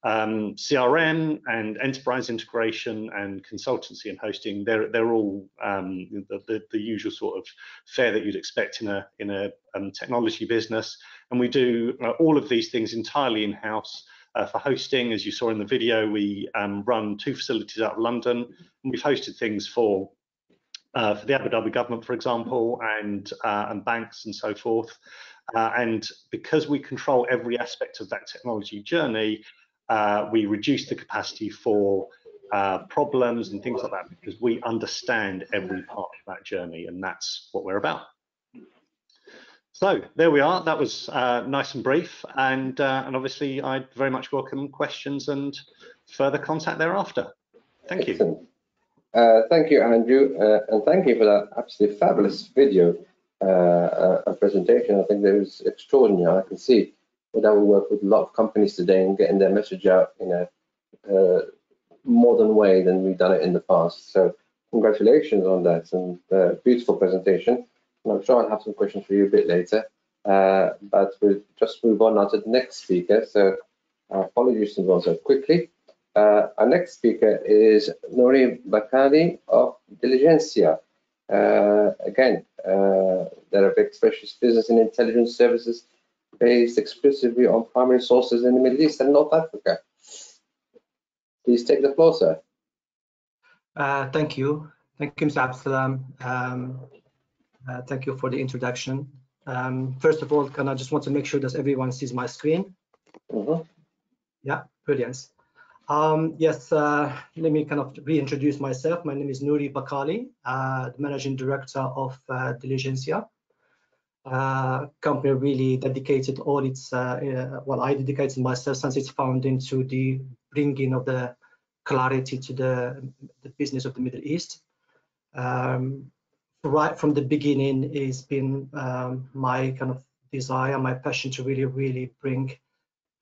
Um, CRM and enterprise integration and consultancy and hosting, they're, they're all um, the, the, the, usual sort of fare that you'd expect in a, in a um, technology business. And we do uh, all of these things entirely in-house. Uh, for hosting, as you saw in the video, we um, run two facilities out of London, and we've hosted things for uh, for the Abu Dhabi government, for example, and uh, and banks and so forth. Uh, and because we control every aspect of that technology journey, uh, we reduce the capacity for uh, problems and things like that because we understand every part of that journey and that's what we're about. So there we are. That was uh, nice and brief, and and obviously I very much welcome questions and further contact thereafter. Thank you. Uh, thank you, Andrew, uh, and thank you for that absolutely fabulous video presentation. I think that was extraordinary. I can see that we work with a lot of companies today and getting their message out in a uh, modern way than we've done it in the past. So congratulations on that and uh, beautiful presentation. And I'm sure I'll have some questions for you a bit later. Uh, but we'll just move on now to the next speaker. So uh, apologies to go so quickly. Uh, our next speaker is Nuri Bakali of Diligencia. Uh, again, uh, they're a big specialist business in intelligence services based exclusively on primary sources in the Middle East and North Africa. Please take the floor, sir. Uh, thank you. Thank you, Mr. Absalam. Um, uh, thank you for the introduction. Um, first of all, can I just want to make sure that everyone sees my screen? Mm -hmm. Yeah, brilliant. Um, yes, uh, let me kind of reintroduce myself. My name is Nuri Bakali, uh, Managing Director of uh, Diligencia uh, company really dedicated all its, uh, uh, well, I dedicated myself since its founding to the bringing of the clarity to the, the business of the Middle East. Um, right from the beginning, it's been um, my kind of desire, my passion to really, really bring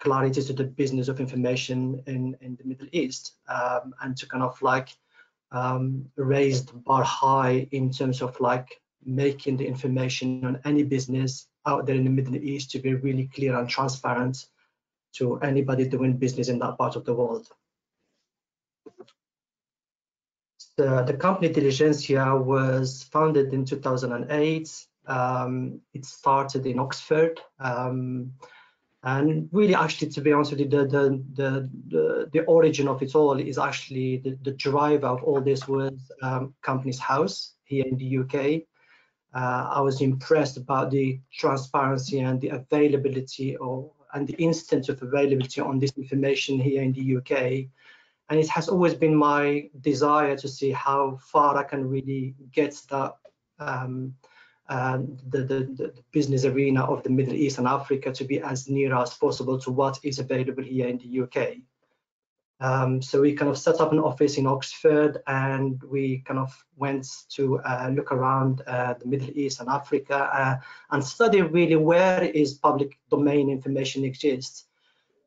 clarity to the business of information in, in the Middle East um, and to kind of like um, raise the bar high in terms of like making the information on any business out there in the Middle East to be really clear and transparent to anybody doing business in that part of the world. The, the company Diligencia was founded in 2008. Um, it started in Oxford. Um, and really, actually, to be honest with you, the, the, the, the, the origin of it all is actually the, the driver of all this was um, Companies House here in the UK. Uh, I was impressed about the transparency and the availability of, and the instant of availability on this information here in the UK. And it has always been my desire to see how far I can really get that um, um, the, the, the, business arena of the Middle East and Africa to be as near as possible to what is available here in the UK. Um, so we kind of set up an office in Oxford and we kind of went to uh, look around uh, the Middle East and Africa uh, and study really where is public domain information exists.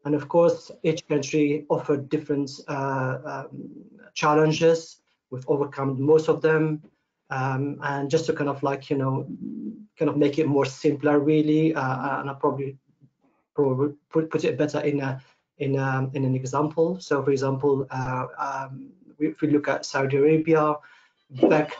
And of course, each country offered different uh, um, challenges. We've overcome most of them. Um, and just to kind of like, you know, kind of make it more simpler really, uh, and I probably, probably put, put it better in a, in, um, in an example. So for example, uh, um, if we look at Saudi Arabia, back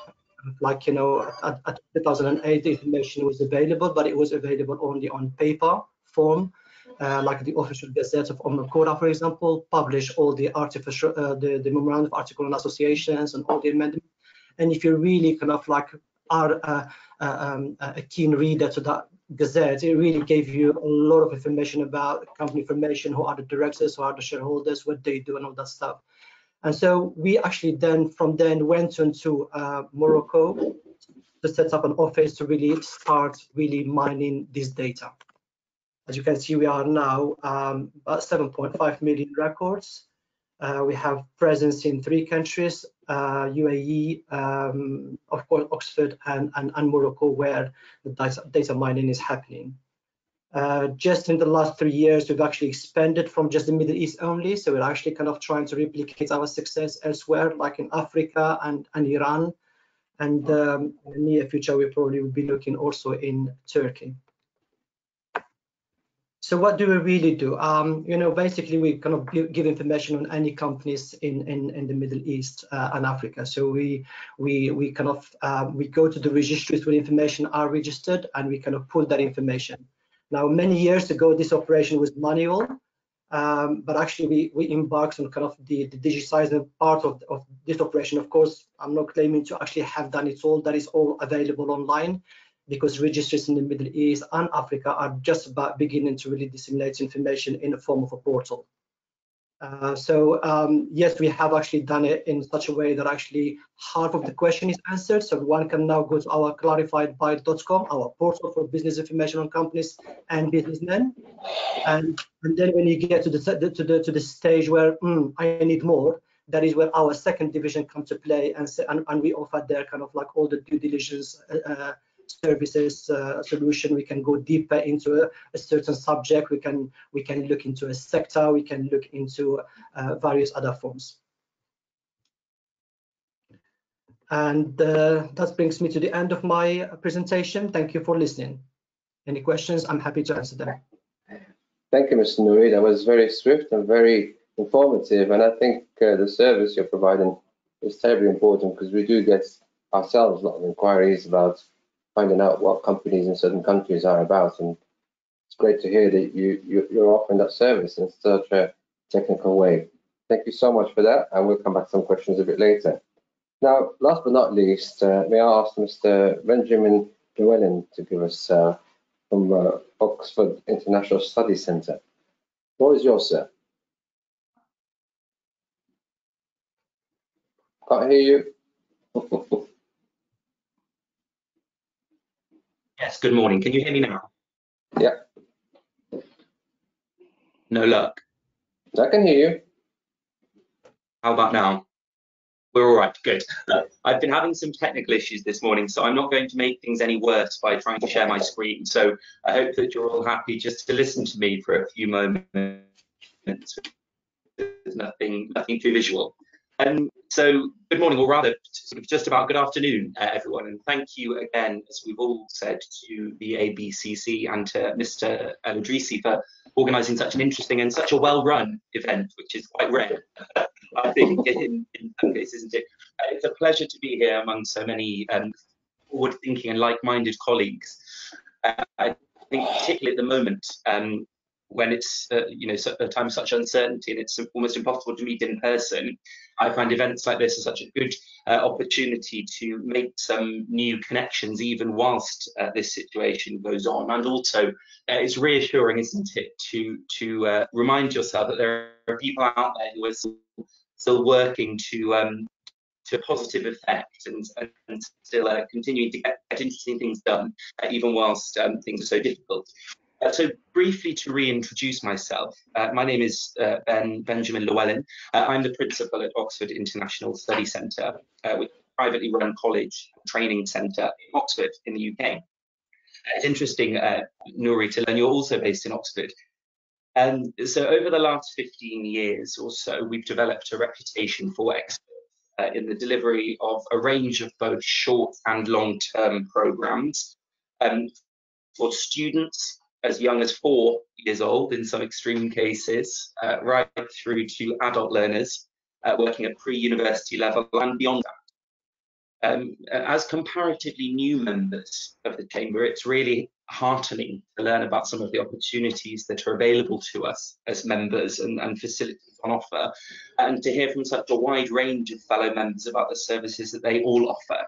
like, you know, at, at 2008, the information was available, but it was available only on paper form. Uh, like the official gazette of Umm for example, publish all the artificial, uh, the, the memorandum of article and associations and all the amendments. And if you really kind of like are a, a, um, a keen reader to that Gazette, it really gave you a lot of information about company information, who are the directors, who are the shareholders, what they do, and all that stuff. And so we actually then, from then, went into uh, Morocco to set up an office to really start really mining this data. As you can see, we are now um, about 7.5 million records. Uh, we have presence in three countries, UAE, um, of course, Oxford and, and, and, Morocco, where the data, data mining is happening. Uh, just in the last three years, we've actually expanded from just the Middle East only. So we're actually kind of trying to replicate our success elsewhere, like in Africa and, and Iran. And um, in the near future, we probably will be looking also in Turkey. So what do we really do? Um, you know, basically we kind of give information on any companies in in, in the Middle East uh, and Africa. So we we we kind of um, we go to the registries where information are registered and we kind of pull that information. Now, many years ago, this operation was manual, um, but actually we we embarked on kind of the, the digitizing part of, of this operation. Of course, I'm not claiming to actually have done it all. That is all available online because registries in the Middle East and Africa are just about beginning to really disseminate information in the form of a portal. Uh, so um, yes, we have actually done it in such a way that actually half of the question is answered. So one can now go to our clarifiedby.com, our portal for business information on companies and businessmen. And, and then when you get to the to the to the stage where mm, I need more, that is where our second division comes to play, and and, and we offer there kind of like all the due diligence uh, services uh, solution. We can go deeper into a, a, certain subject. We can we can look into a sector. We can look into uh, various other forms. And uh, that brings me to the end of my presentation. Thank you for listening. Any questions? I'm happy to answer them. Thank you, Mr. Nouri. That was very swift and very informative. And I think uh, the service you're providing is terribly important because we do get ourselves a lot of inquiries about finding out what companies in certain countries are about. And it's great to hear that you, you are offering that service in such a technical way. Thank you so much for that, and we'll come back to some questions a bit later. Now, last but not least, uh, may I ask Mr. Benjamin Llewellyn to give us uh, from uh, Oxford International Study Centre. What is yours, sir? Can't hear you. Yes, good morning. Can you hear me now? Yeah. No luck. I can hear you. How about now? We're all right, good. Uh, I've been having some technical issues this morning, so I'm not going to make things any worse by trying to share my screen. So I hope that you're all happy just to listen to me for a few moments. There's nothing, nothing too visual. Um, so good morning, or rather sort of just about good afternoon, uh, everyone. And thank you again, as we've all said, to the ABCC and to Mr. El for organising such an interesting and such a well-run event, which is quite rare. I think in, in some cases, isn't it? Uh, it's a pleasure to be here among so many um, forward-thinking and like-minded colleagues. Uh, I think particularly at the moment, um, when it's uh, you know a time of such uncertainty and it's almost impossible to meet in person, I find events like this are such a good uh, opportunity to make some new connections, even whilst uh, this situation goes on. And also, uh, it's reassuring, isn't it, to to uh, remind yourself that there are people out there who are still, still working to um, to a positive effect and, and still uh, continuing to get, get, interesting things done, uh, even whilst um, things are so difficult. Uh, so briefly to reintroduce myself, uh, my name is uh, Ben Benjamin Llewellyn. Uh, I'm the principal at Oxford International Study Centre, uh, which is a privately run college training centre in Oxford in the UK. It's interesting, uh, Nuri, to learn you're also based in Oxford. And so over the last 15 years or so, we've developed a reputation for experts in the delivery of a range of both short and long-term programs um, for students as young as four years old in some extreme cases, uh, right through to adult learners uh, working at pre-university level and beyond that. Um, as comparatively new members of the Chamber, it's really heartening to learn about some of the opportunities that are available to us as members and, and facilities on offer, and to hear from such a wide range of fellow members about the services that they all offer.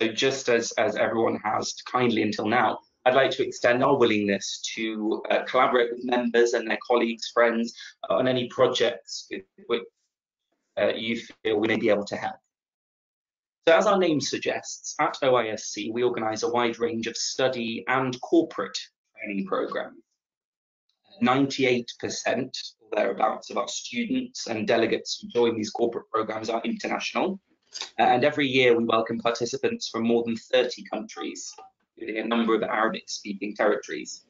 So just as, as everyone has kindly until now I'd like to extend our willingness to uh, collaborate with members and their colleagues, friends on any projects with which uh, you feel we may be able to help. So as our name suggests, at OISC, we organise a wide range of study and corporate training programmes. 98% or thereabouts of our students and delegates who join these corporate programmes are international. Uh, and every year we welcome participants from more than 30 countries including a number of Arabic-speaking territories.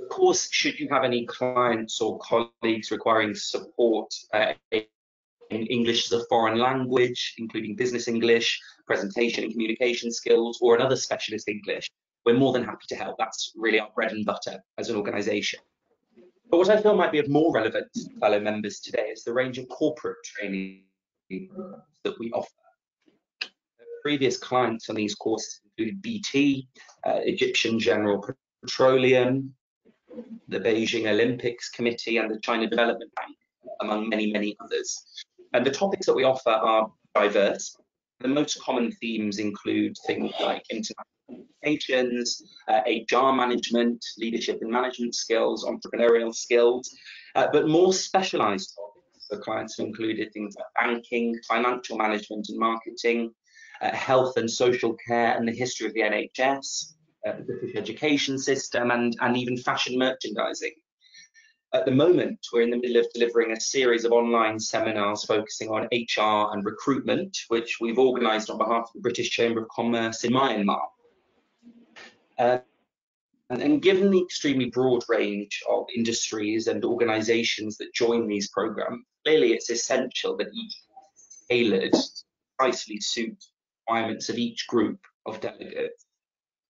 Of course, should you have any clients or colleagues requiring support uh, in English as a foreign language, including business English, presentation and communication skills, or another specialist English, we're more than happy to help. That's really our bread and butter as an organisation. But what I feel might be of more relevance to fellow members today is the range of corporate training that we offer. Previous clients on these courses included BT, uh, Egyptian General Petroleum, the Beijing Olympics Committee, and the China Development Bank, among many, many others. And the topics that we offer are diverse. The most common themes include things like international communications, uh, HR management, leadership and management skills, entrepreneurial skills, uh, but more specialized topics for clients have included things like banking, financial management and marketing, uh, health and social care and the history of the NHS, uh, the British education system, and, and even fashion merchandising. At the moment, we're in the middle of delivering a series of online seminars focusing on HR and recruitment, which we've organised on behalf of the British Chamber of Commerce in Myanmar. Uh, and, and, given the extremely broad range of industries and organisations that join these programmes, clearly it's essential that each tailored precisely suit requirements of each group of delegates.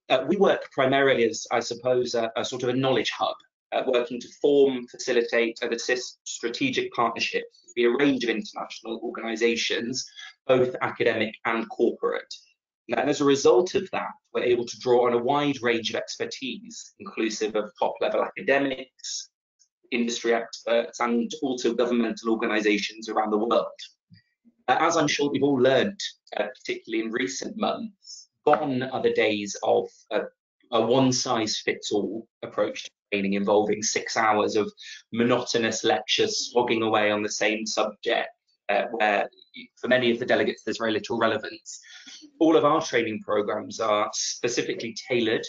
Uh, we work primarily as, I suppose, a, a sort of a knowledge hub, uh, working to form, facilitate, and assist strategic partnerships between a range of international organisations, both academic and corporate. And as a result of that, we're able to draw on a wide range of expertise, inclusive of top-level academics, industry experts, and also governmental organisations around the world. Uh, as I'm sure we've all learned, uh, particularly in recent months, gone are the days of a, a one-size-fits-all approach to training involving six hours of monotonous lectures slogging away on the same subject, uh, where for many of the delegates there's very little relevance. All of our training programs are specifically tailored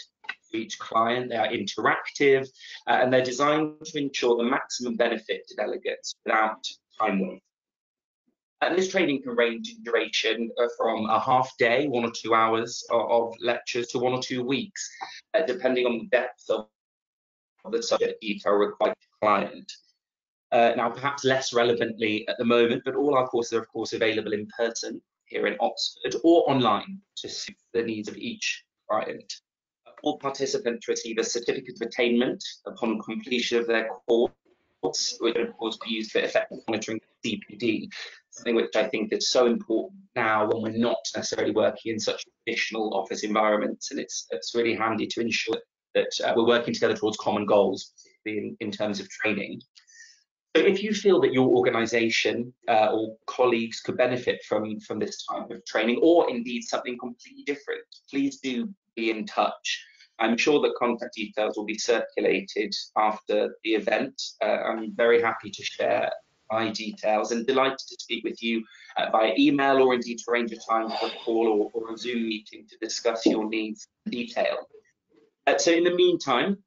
to each client, they are interactive, uh, and they're designed to ensure the maximum benefit to delegates without time waste. And this training can range in duration uh, from a half day, one or two hours of, of lectures, to one or two weeks, uh, depending on the depth of, the subject detail required to client. Uh, now, perhaps less relevantly at the moment, but all our courses are, of course, available in person here in Oxford or online to suit the needs of each client. All participants receive a certificate of attainment upon completion of their course, which of course be used for effective monitoring of CPD, something which I think is so important now when we're not necessarily working in such traditional office environments, and it's it's really handy to ensure that uh, we're working together towards common goals, in, in terms of training. So if you feel that your organisation uh, or colleagues could benefit from, from this type of training, or indeed something completely different, please do be in touch. I'm sure that contact details will be circulated after the event. Uh, I'm very happy to share my details and delighted to speak with you uh, via email or indeed to arrange a time for a call or, or a Zoom meeting to discuss your needs in detail. Uh, so in the meantime,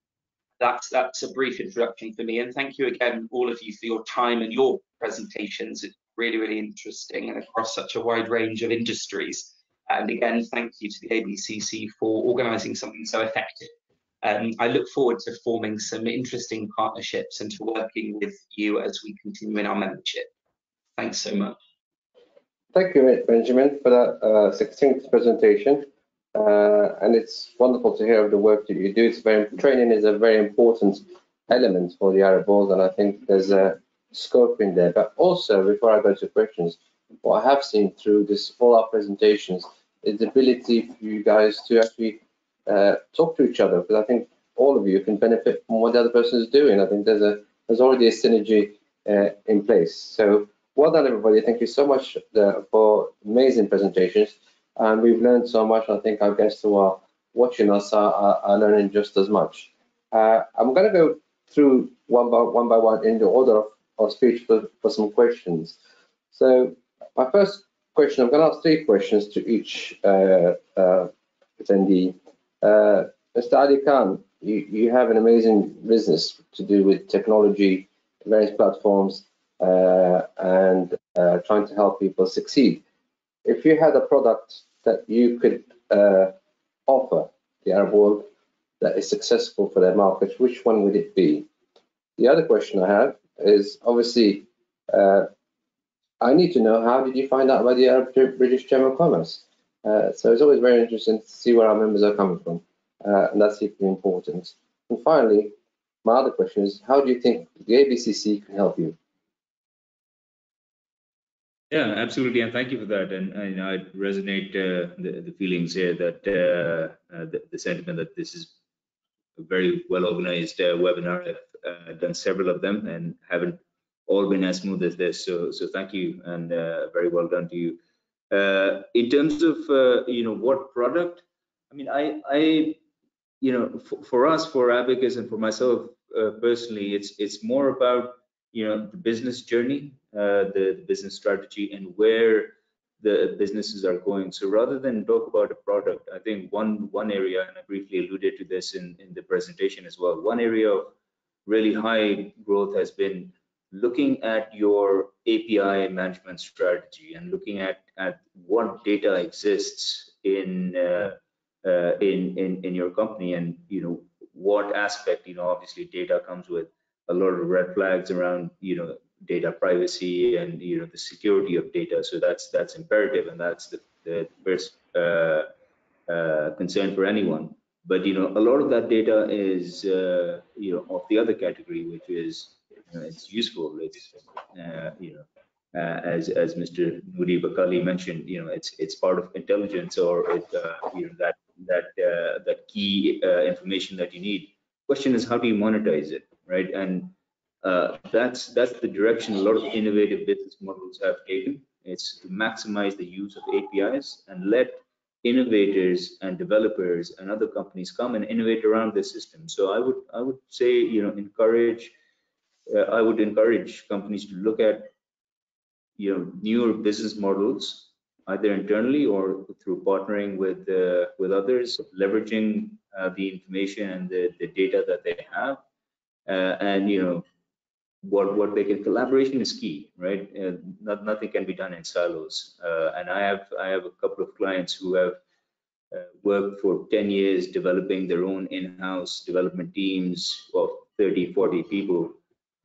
that's that's a brief introduction for me and thank you again all of you for your time and your presentations it's really really interesting and across such a wide range of industries and again thank you to the abcc for organizing something so effective um, I look forward to forming some interesting partnerships and to working with you as we continue in our membership. Thanks so much. Thank you, Benjamin, for that uh, succinct presentation. Uh, and it's wonderful to hear of the work that you do. It's very training is a very important element for the Arab world, and I think there's a scope in there. But also, before I go to questions, what I have seen through this all our presentations is the ability for you guys to actually uh, talk to each other, because I think all of you can benefit from what the other person is doing. I think there's a there's already a synergy uh, in place. So well done, everybody. Thank you so much uh, for amazing presentations and we've learned so much. I think our guests who are watching us are, are, are learning just as much. Uh, I'm going to go through one by one by one in the order of, of speech for, for some questions. So my first question, I'm going to ask three questions to each uh, uh, attendee. Uh, Mr. Ali Khan, you, you have an amazing business to do with technology, various platforms, uh, and uh, trying to help people succeed. If you had a product that you could offer the Arab world that is successful for their markets, which one would it be? The other question I have is obviously, uh, I need to know how did you find out about the Arab British Chamber of Commerce? Uh, so it's always very interesting to see where our members are coming from, uh, and that's equally important. And finally, my other question is, how do you think the ABCC can help you? Yeah, absolutely, and thank you for that. And, and I resonate uh, the, the feelings here that uh, uh, the, the, sentiment that this is a very well organized uh, webinar. I've uh, done several of them and haven't all been as smooth as this. So, so thank you, and uh, very well done to you. in terms of you know what product, I mean, I, I you know, for, for us, for Abacus, and for myself personally, it's it's more about you know the business journey uh, the, the business strategy and where the businesses are going. So rather than talk about a product, I think one one area, and I briefly alluded to this in, in the presentation as well, one area of really high growth has been looking at your API management strategy and looking at, at what data exists in, uh, uh, in, in, in your company and, you know, what aspect, you know, obviously data comes with a lot of red flags around, you know, data privacy and you know the security of data. So that's that's imperative, and that's the, the first uh, uh, concern for anyone. But you know, a lot of that data is uh, you know of the other category, which is it's useful. It's uh, you know. Uh, as as Mr. Nouri Bakali mentioned, you know, it's it's part of intelligence or it, uh, you know that that that key information that you need. Question is, how do you monetize it, right? And uh, that's that's the direction a lot of innovative business models have taken. It's to maximize the use of APIs and let innovators and developers and other companies come and innovate around the system. So I would I would say you know encourage uh, I would encourage companies to look at you know newer business models either internally or through partnering with uh, with others, leveraging uh, the information and the, the data that they have, uh, and you know what what they can collaboration is key, right? Not, nothing can be done in silos. Uh, and I have I have a couple of clients who have uh, worked for 10 years developing their own in-house development teams of 30, 40 people.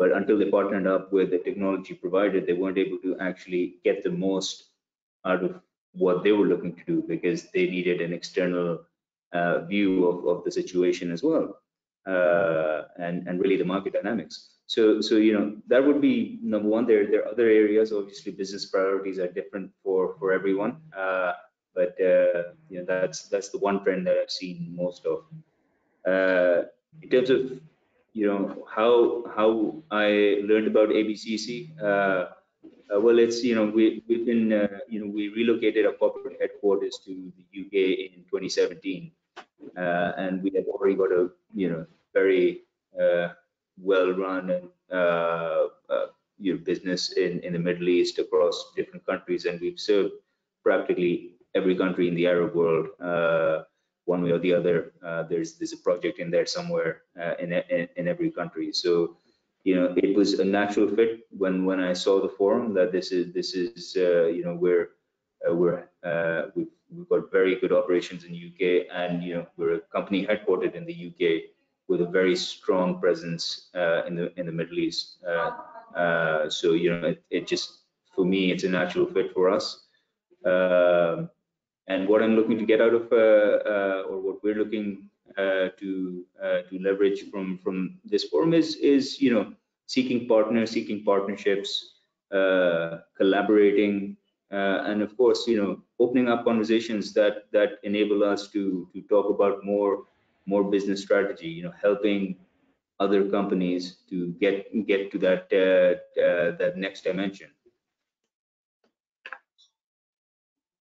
But until they partnered up with the technology provider, they weren't able to actually get the most out of what they were looking to do because they needed an external uh, view of, of the situation as well uh, and, and really the market dynamics. So, so you know that would be number one. There, there are other areas. Obviously, business priorities are different for for everyone. Uh, but uh, you know that's that's the one trend that I've seen most of. Uh, in terms of you know how how I learned about ABCC. Uh, uh, well, it's you know we we've been uh, you know we relocated our corporate headquarters to the UK in 2017, uh, and we have already got a you know very uh, well-run and you know, business in in the Middle East across different countries, and we've served practically every country in the Arab world, uh, one way or the other. Uh, there's there's a project in there somewhere uh, in, in, in every country. So you know it was a natural fit when when I saw the forum that this is this is uh, you know we're uh, we're uh, we've, we've got very good operations in UK and you know we're a company headquartered in the UK with a very strong presence in the in the Middle East. so you know it, it just for me it's a natural fit for us. Um, and what I'm looking to get out of, uh, uh, or what we're looking uh, to to leverage from from this forum is is you know seeking partners, seeking partnerships, collaborating, and of course you know opening up conversations that that enable us to to talk about more more business strategy. You know, helping other companies to get get to that uh, uh, that next dimension.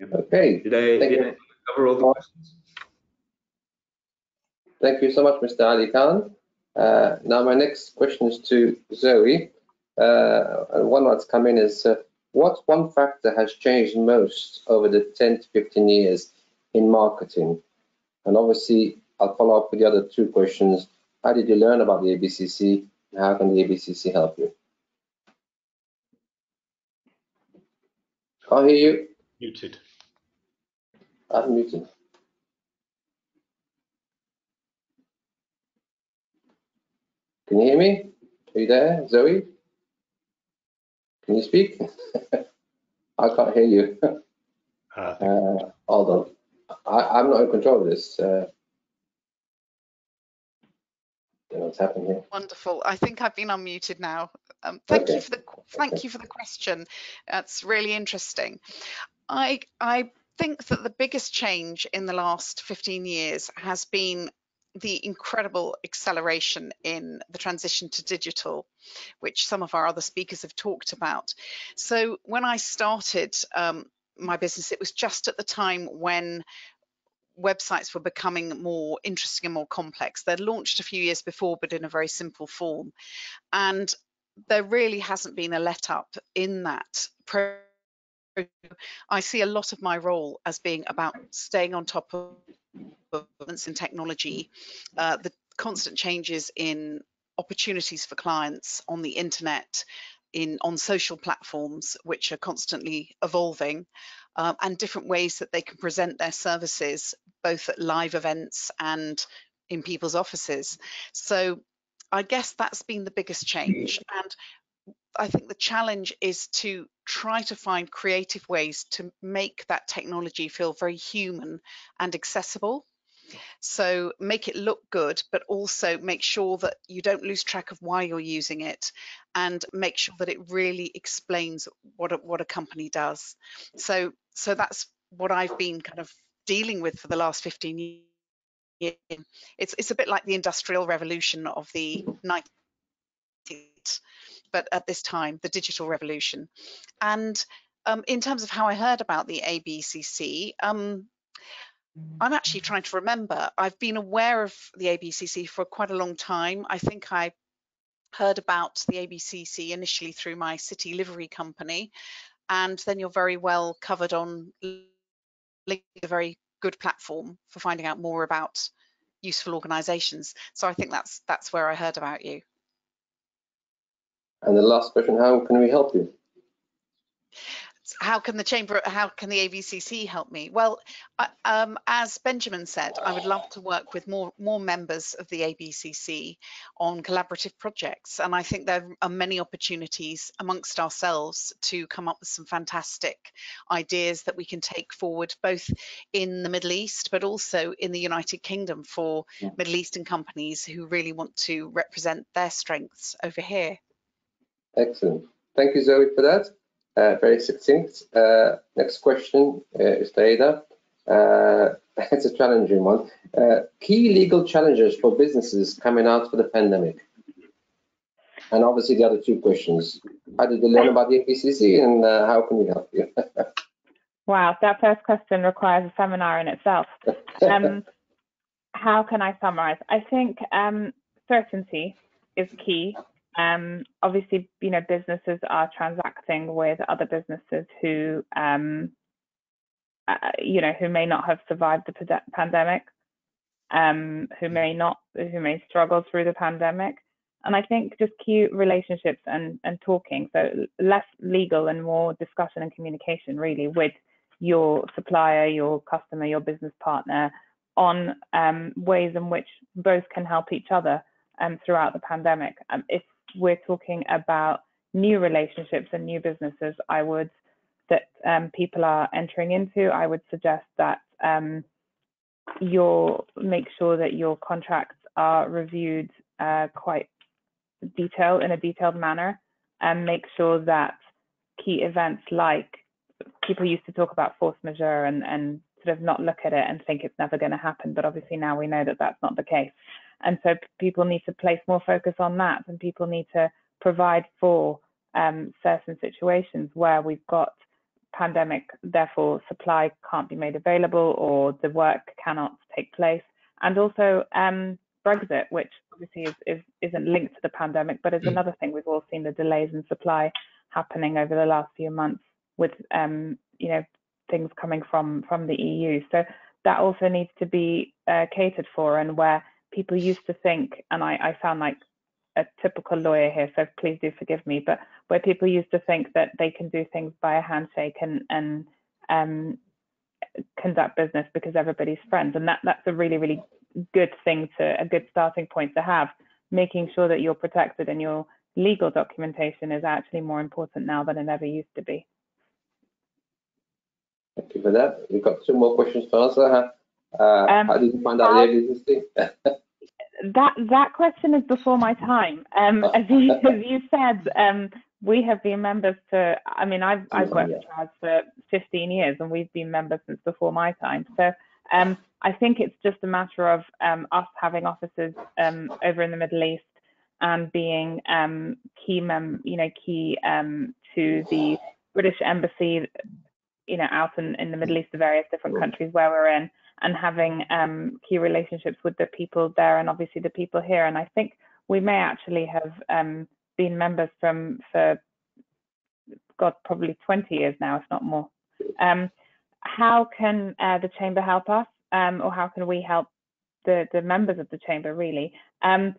Okay. Did I, Thank did you. I cover all the questions? Thank you so much, Mr. Ali Khan. Uh, now my next question is to Zoe. Uh, and one that's come in is, uh, what one factor has changed most over the 10 to 15 years in marketing? And obviously, I'll follow up with the other two questions. How did you learn about the ABCC? And how can the ABCC help you? I'll hear you. Muted. I'm. Can you hear me? Are you there, Zoe? Can you speak? I can't hear you. Uh, Uh, hold on. I, I'm not in control of this. Uh, what's happening here. Wonderful. I think I've been unmuted now. Um, thank Okay. you for the thank you for the question. That's really interesting. I I think that the biggest change in the last 15 years has been the incredible acceleration in the transition to digital, which some of our other speakers have talked about. So when I started um, my business, it was just at the time when websites were becoming more interesting and more complex. They're launched a few years before, but in a very simple form. And there really hasn't been a let up in that. I see a lot of my role as being about staying on top of developments in technology, uh, the constant changes in opportunities for clients on the internet, in on social platforms which are constantly evolving um, and different ways that they can present their services both at live events and in people's offices. So i guess that's been the biggest change. And i think the challenge is to try to find creative ways to make that technology feel very human and accessible so make it look good, but also make sure that you don't lose track of why you're using it and make sure that it really explains what a, what a company does. So, so that's what I've been kind of dealing with for the last 15 years. It's, it's a bit like the industrial revolution of the 90s, but at this time, the digital revolution. And um, in terms of how I heard about the ABCC, um, I'm actually trying to remember. I've been aware of the ABCC for quite a long time. I think I heard about the ABCC initially through my city livery company, and then you're very well covered on a very good platform for finding out more about useful organisations. So I think that's that's where I heard about you. And the last question, how can we help you? how can the chamber how can the abcc help me well um, as benjamin said i would love to work with more more members of the abcc on collaborative projects and i think there are many opportunities amongst ourselves to come up with some fantastic ideas that we can take forward both in the middle east but also in the united kingdom for yeah. middle eastern companies who really want to represent their strengths over here excellent thank you zoe for that uh, very succinct. Uh, next question uh, is to Ada. Uh, it's a challenging one. Uh, key legal challenges for businesses coming out for the pandemic. And obviously the other two questions. How did you learn about the ABCC and uh, how can we help you? wow, that first question requires a seminar in itself. Um, how can I summarize? I think um, certainty is key um, obviously, you know, businesses are transacting with other businesses who, um, uh, you know, who may not have survived the pandemic, um, who may not, who may struggle through the pandemic. And I think just key relationships and, and talking, so less legal and more discussion and communication really with your supplier, your customer, your business partner on um, ways in which both can help each other um, throughout the pandemic. Um, if we're talking about new relationships and new businesses, I would that um, people are entering into, I would suggest that um, you'll make sure that your contracts are reviewed uh, quite detailed in a detailed manner, and make sure that key events like people used to talk about force majeure and and sort of not look at it and think it's never going to happen, but obviously now we know that that's not the case. And so people need to place more focus on that and people need to provide for um, certain situations where we've got pandemic, therefore supply can't be made available or the work cannot take place. And also um, Brexit, which obviously is, is, isn't linked to the pandemic, but is mm. another thing. We've all seen the delays in supply happening over the last few months with, um, you know, things coming from from the EU. So that also needs to be uh, catered for, and where people used to think, and I, I sound like a typical lawyer here, so please do forgive me, but where people used to think that they can do things by a handshake and and um, conduct business because everybody's friends, and that that's a really really good thing to a good starting point to have. Making sure that you're protected and your legal documentation is actually more important now than it ever used to be. Thank you for that. We've got two more questions to answer. Uh, um, how did you find out the that that question is before my time. Um, as, you, as you said, um, we have been members for. I mean, I've I've worked yeah. for for 15 years, and we've been members since before my time. So um, I think it's just a matter of um, us having offices um, over in the Middle East and being um, key mem, you know, key um, to the British Embassy, you know, out in, in the Middle East, the various different countries where we're in and having um, key relationships with the people there and obviously the people here. And I think we may actually have um, been members from for God probably 20 years now, if not more. Um, how can uh, the chamber help us, um, or how can we help the the members of the chamber? Really, um,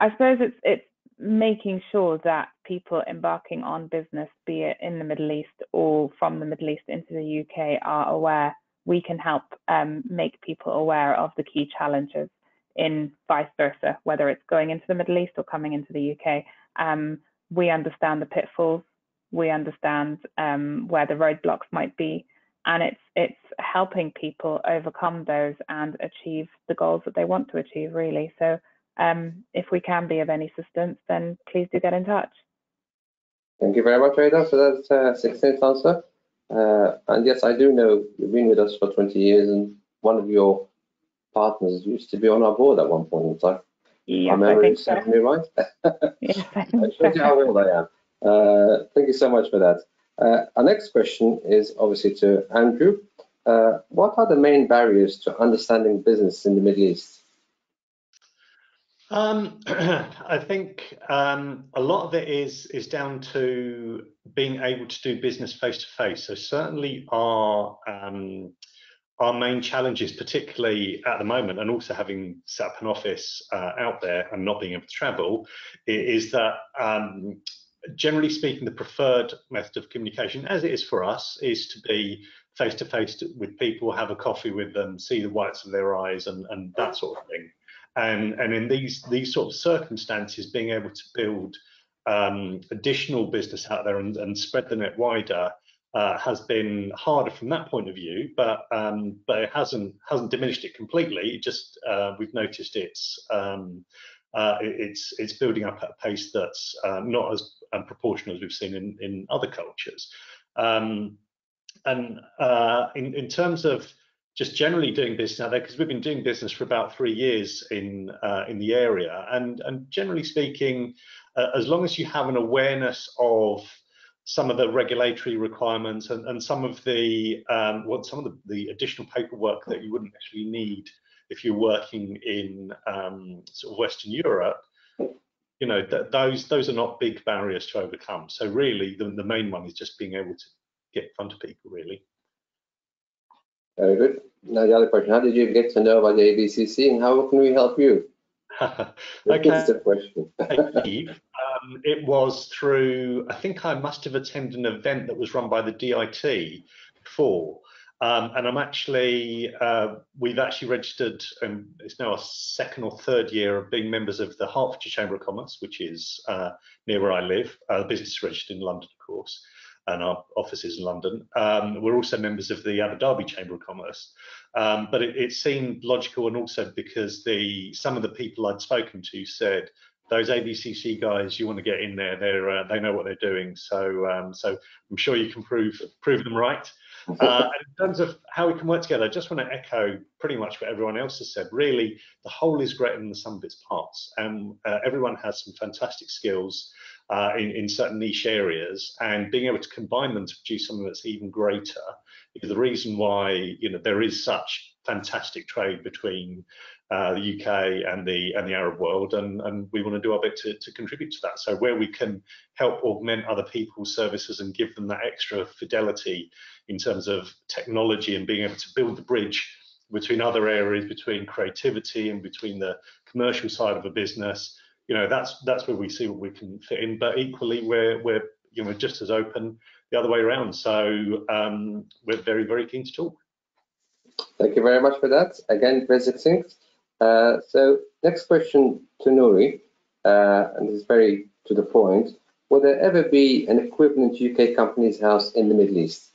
I suppose it's it's making sure that people embarking on business, be it in the Middle East or from the Middle East into the UK, are aware we can help um, make people aware of the key challenges in vice versa, whether it's going into the Middle East or coming into the UK. Um, we understand the pitfalls, we understand um, where the roadblocks might be, and it's it's helping people overcome those and achieve the goals that they want to achieve, really. So um, if we can be of any assistance, then please do get in touch. Thank you very much, Ada, for that uh, succinct answer. Uh, and yes, I do know you've been with us for 20 years, and one of your partners used to be on our board at one point in time. Yes, memory is so. me right. yes, I think how old I am. Uh, thank you so much for that. Uh, our next question is obviously to Andrew. Uh, what are the main barriers to understanding business in the Middle East? Um, I think um, a lot of it is is down to being able to do business face to face. So certainly our um, our main challenges, particularly at the moment, and also having set up an office uh, out there and not being able to travel, is that um, generally speaking, the preferred method of communication, as it is for us, is to be face to face with people, have a coffee with them, see the whites of their eyes, and, and that sort of thing. And and in these these sort of circumstances, being able to build um, additional business out there and, and spread the net wider uh, has been harder from that point of view, but um, but it hasn't hasn't diminished it completely. It just uh, we've noticed it's um, uh, it's it's building up at a pace that's uh, not as um, proportional as we've seen in in other cultures. Um, and uh, in in terms of just generally doing business out there, because we've been doing business for about three years in uh, in the area, and and generally speaking, as long as you have an awareness of some of the regulatory requirements and, and some of the um, what some of the, the, additional paperwork that you wouldn't actually need if you're working in um, sort of Western Europe, you know, th those those are not big barriers to overcome. So really, the, the main one is just being able to get in front of people, really. Very good. Now the other question: How did you get to know about the ABCC, and how can we help you? okay. That's the question. um, it was through, I think I must have attended an event that was run by the DIT before. Um, and I'm actually, uh, we've actually registered, and it's now a second or third year of being members of the Hertfordshire Chamber of Commerce, which is uh, near where I live. Uh, the business is registered in London, of course, and our offices in London. Um, we're also members of the Abu Dhabi Chamber of Commerce. Um, but it, it, seemed logical, and also because the some of the people I'd spoken to said those ABCC guys, you want to get in there. They're uh, they know what they're doing. So um, so I'm sure you can prove prove them right. Uh, in terms of how we can work together, I just want to echo pretty much what everyone else has said. Really, the whole is greater than the sum of its parts, and uh, everyone has some fantastic skills uh, in, in certain niche areas, and being able to combine them to produce something that's even greater is the reason why you know there is such fantastic trade between uh, the UK and the and the Arab world, and and we want to do our bit to, to contribute to that. So where we can help augment other people's services and give them that extra fidelity in terms of technology and being able to build the bridge between other areas, between creativity and between the commercial side of a business, you know that's that's where we see what we can fit in. But equally, we're we're you know just as open the other way around. So um, we're very, very keen to talk. Thank you very much for that. Again, very succinct. Uh, so next question to Nuri, uh, and this is very to the point. Will there ever be an equivalent UK Companies House in the Middle East?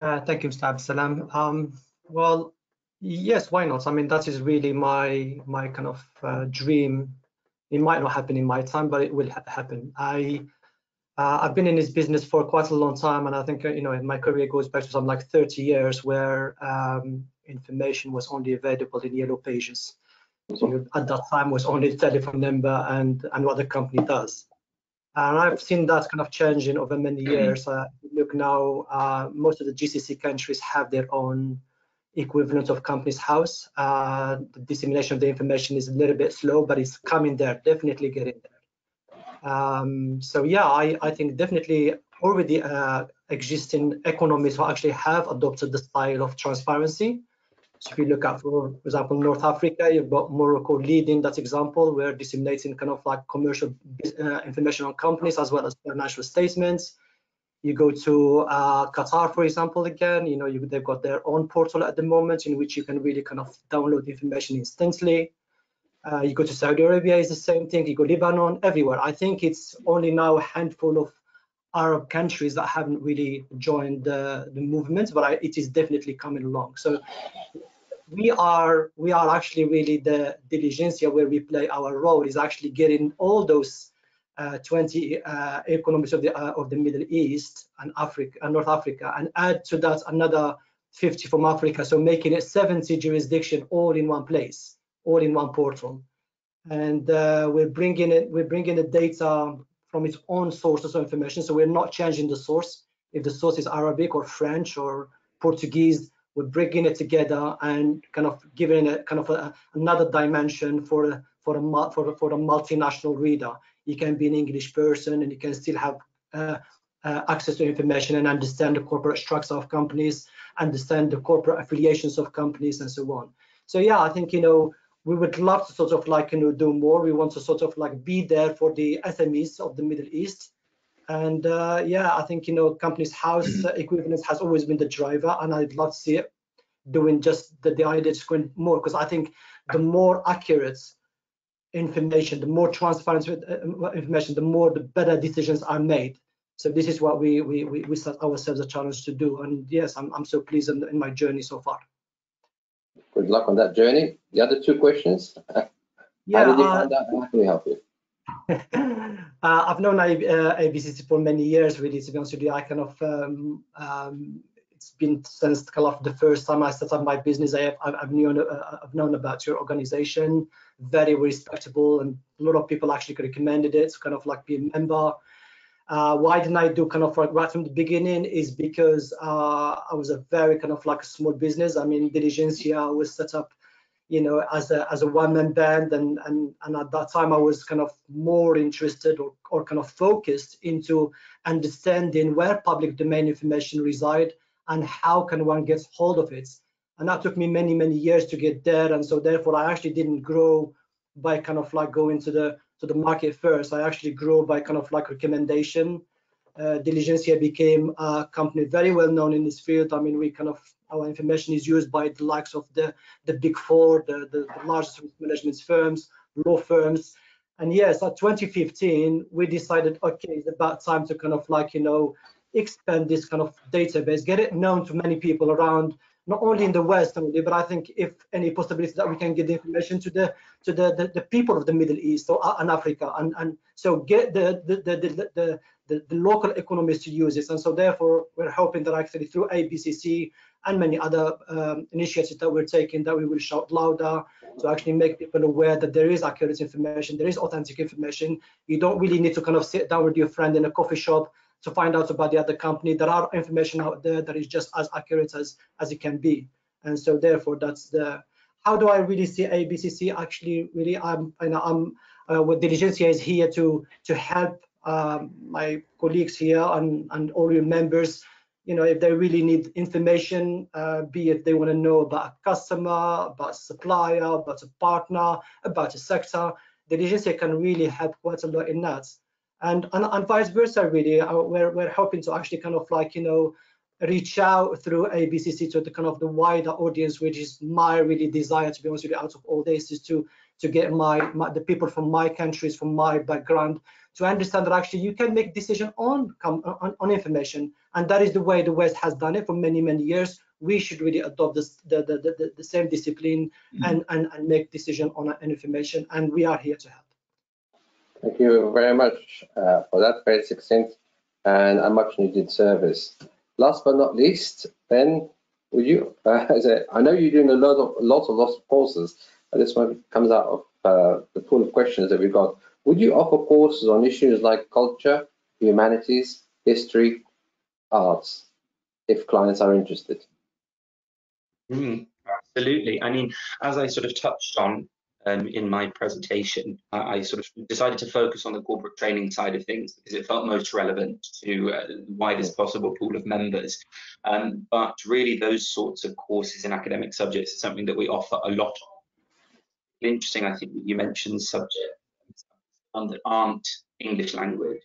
Uh, thank you, Mr. Salam. Um, well, yes, why not? I mean, that is really my my kind of uh, dream. It might not happen in my time, but it will ha happen. I uh, I've been in this business for quite a long time, and I think uh, you know my career goes back to some like 30 years where um, information was only available in yellow pages. So you, at that time was only telephone number and and what the company does. And I've seen that kind of changing over many years. Uh, look now, uh, most of the GCC countries have their own equivalent of Companies House. Uh, the dissemination of the information is a little bit slow, but it's coming there, definitely getting there. Um, so yeah, I, I think definitely already uh, existing economies who actually have adopted the style of transparency. So if you look at, for example, North Africa, you've got Morocco leading that example, where disseminating kind of like commercial uh, information on companies as well as financial statements. You go to uh, Qatar, for example, again, you know, you, they've got their own portal at the moment in which you can really kind of download information instantly. Uh, you go to Saudi Arabia, it's the same thing. You go Lebanon, everywhere. I think it's only now a handful of Arab countries that haven't really joined the, the movement, but I, it is definitely coming along. So we are we are actually really the Diligencia where we play our role is actually getting all those uh, 20 uh, economies of the uh, of the Middle East and Africa and North Africa, and add to that another 50 from Africa, so making it 70 jurisdiction all in one place all in one portal. And uh, we're bringing it, we're bringing the data from its own sources of information. So we're not changing the source. If the source is Arabic or French or Portuguese, we're bringing it together and kind of giving it kind of a, another dimension for for a for for a multinational reader. You can be an English person and you can still have uh, uh, access to information and understand the corporate structure of companies, understand the corporate affiliations of companies, and so on. So yeah, I think you know we would love to sort of like you know do more. We want to sort of like be there for the SMEs of the Middle East. And uh, yeah, I think you know companies house equivalence has always been the driver, and I'd love to see it doing just the, the idea going more because I think the more accurate information, the more transparent uh, information, the more the better decisions are made. So this is what we we we, we set ourselves a challenge to do. And yes, I'm I'm so pleased in, in my journey so far. Good luck on that journey. The other two questions. Yeah, how did you uh, find out? How can we help you? uh, I've known I, uh, ABCC for many years, really, to be honest with you. I kind of, um, um, it's been since kind of the first time I set up my business, I have, I've, known, uh, I've known about your organization, very respectable, and a lot of people actually recommended it to kind of like be a member. Uh, why didn't I do kind of like right from the beginning is because uh, I was a very kind of like a small business. I mean, Diligencia was set up you know, as a as a one-man band, and and and at that time I was kind of more interested or or kind of focused into understanding where public domain information reside and how can one get hold of it. And that took me many many years to get there, and so therefore I actually didn't grow by kind of like going to the to the market first. I actually grew by kind of like recommendation. Uh, Diligencia became a company very well known in this field. I mean, we kind of our information is used by the likes of the, the big four, the, the, the largest management firms, law firms. And yes, at 2015, we decided, okay, it's about time to kind of like, you know, expand this kind of database, get it known to many people around, not only in the West only, but I think if any possibility that we can get the information to the to the, the, the people of the Middle East or uh, and Africa, and and so get the the the the, the, the, the local economies to use this. And so therefore, we're hoping that actually through ABCC and many other um, initiatives that we're taking that we will shout louder to actually make people aware that there is accurate information, there is authentic information. You don't really need to kind of sit down with your friend in a coffee shop to find out about the other company. There are information out there that is just as accurate as, as it can be. And so therefore that's the, how do I really see ABCC? Actually, really, I'm, you know, I'm, uh, with Diligencia is here to, to help um, my colleagues here and, and all your members you know, if they really need information, uh, be it they want to know about a customer, about a supplier, about a partner, about a sector, the can really help quite a lot in that. And, and, and vice versa, really, uh, we're, we're hoping to actually kind of like, you know, reach out through ABCC to the kind of the wider audience, which is my really desire, to be honest with you, out of all this, is to to get my, my the people from my countries, from my background, to understand that actually you can make decision on, on, on information. And that is the way the West has done it for many, many years. We should really adopt this, the, the, the, the same discipline mm -hmm. and, and, and make decision on information. And we are here to help. Thank you very much uh, for that very succinct and a much needed service. Last but not least, Ben, would you, uh, I know you're doing a lot of, lots of lots of courses, and this one comes out of uh, the pool of questions that we've got. Would you offer courses on issues like culture, humanities, history, arts, if clients are interested? Mm, absolutely. I mean, as I sort of touched on um, in my presentation, uh, I sort of decided to focus on the corporate training side of things because it felt most relevant to uh, the widest possible pool of members. Um, but really, those sorts of courses in academic subjects is something that we offer a lot of. Interesting, I think you mentioned subject that aren't English language.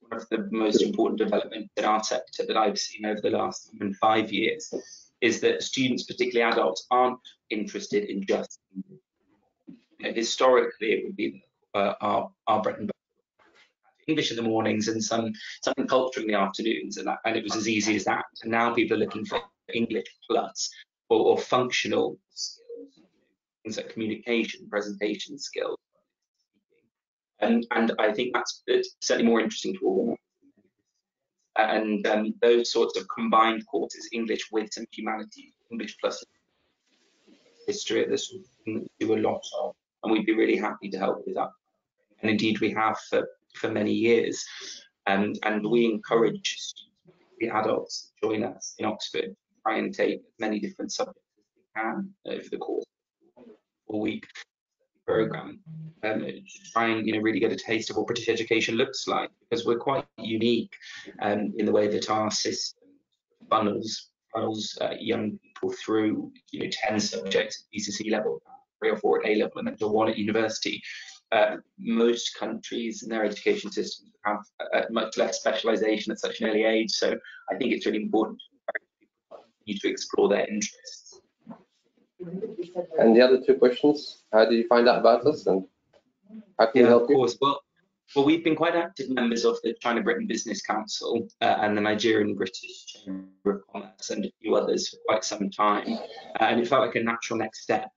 One of the most important developments in our sector that I've seen over the last even five years is that students, particularly adults, aren't interested in just English. Historically, it would be uh, our, our butter. English in the mornings and some some culture in the afternoons, and that, and it was as easy as that. And now people are looking for English plus or, or functional skills, things like communication, presentation skills, and, and I think that's certainly more interesting to all. And um, those sorts of combined courses, English with some humanities, English plus history, this do a lot of, and we'd be really happy to help with that. And indeed, we have for, for many years. And, and we encourage the adults to join us in Oxford, try and take as many different subjects as they can over the course of a week program um, to try and you know really get a taste of what British education looks like because we're quite unique um, in the way that our system funnels funnels uh, young people through you know 10 subjects at GCSE level three or four at A level and then to one at university. Uh, most countries in their education systems have uh, much less specialization at such an early age. So I think it's really important for you to explore their interests. And the other two questions, how did you find out about us and how can we help of you? course. Well, well, we've been quite active members of the China Britain Business Council uh, and the Nigerian British Chamber of Commerce and a few others for quite some time, uh, and it felt like a natural next step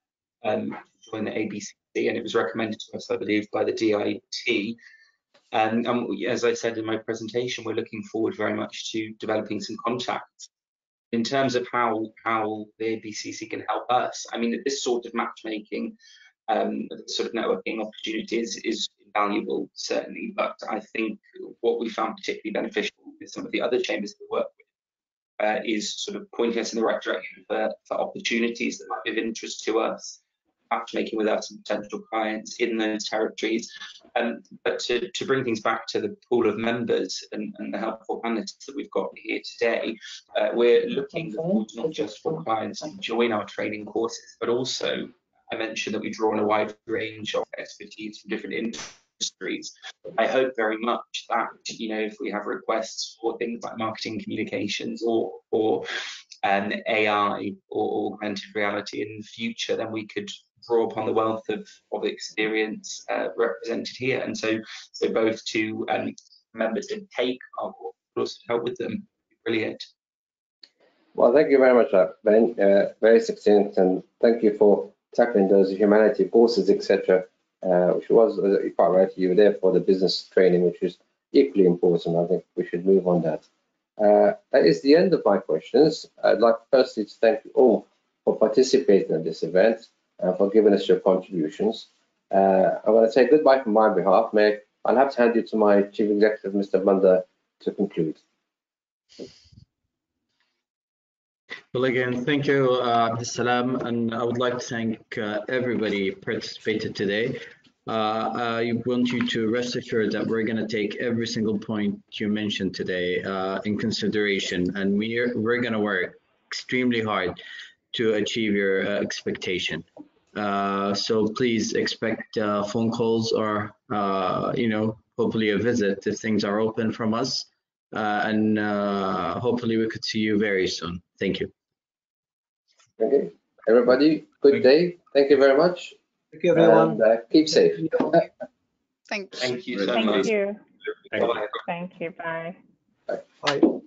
um, join the ABCC, and it was recommended to us, I believe, by the DIT. Um, and as I said in my presentation, we're looking forward very much to developing some contacts. In terms of how how the ABCC can help us, I mean, this sort of matchmaking um, sort of networking opportunities is invaluable, certainly. But I think what we found particularly beneficial with some of the other chambers we work with uh, is sort of pointing us in the right direction for, for opportunities that might be of interest to us, matchmaking with us and potential clients in those territories. Um, but to, to bring things back to the pool of members and, and the helpful panelists that we've got here today, uh, we're looking not just for clients to join our training courses, but also I mentioned that we draw on a wide range of expertise from different industries. I hope very much that you know if we have requests for things like marketing communications or or um, AI or augmented reality in the future, then we could draw upon the wealth of, of experience uh, represented here. And so so both to um, members to take our course, help with them. Brilliant. Well, thank you very much, uh, Ben. Uh, very succinct, and thank you for tackling those humanity courses, etc. Uh, which was uh, quite right. You were there for the business training, which is equally important. I think we should move on that. Uh, that is the end of my questions. I'd like firstly to thank you all for participating in this event and for giving us your contributions. Uh, I'm going to say goodbye from my behalf. May I'll have to hand you to my chief executive, Mr. Bandar, to conclude. Well, again, thank you, uh, Abdulsalam, and I would like to thank uh, everybody participated today. Uh, I want you to rest assured that we're going to take every single point you mentioned today uh, in consideration, and we're we're going to work extremely hard to achieve your uh, expectation. Uh, so please expect uh, phone calls or uh, you know hopefully a visit if things are open from us, uh, and uh, hopefully we could see you very soon. Thank you. Okay, everybody, good day. Thank you very much. Thank you, everyone. And uh, keep safe. Thank you. Thank you so Thank much. you. Thank you. Bye. Thank you. Bye. Bye.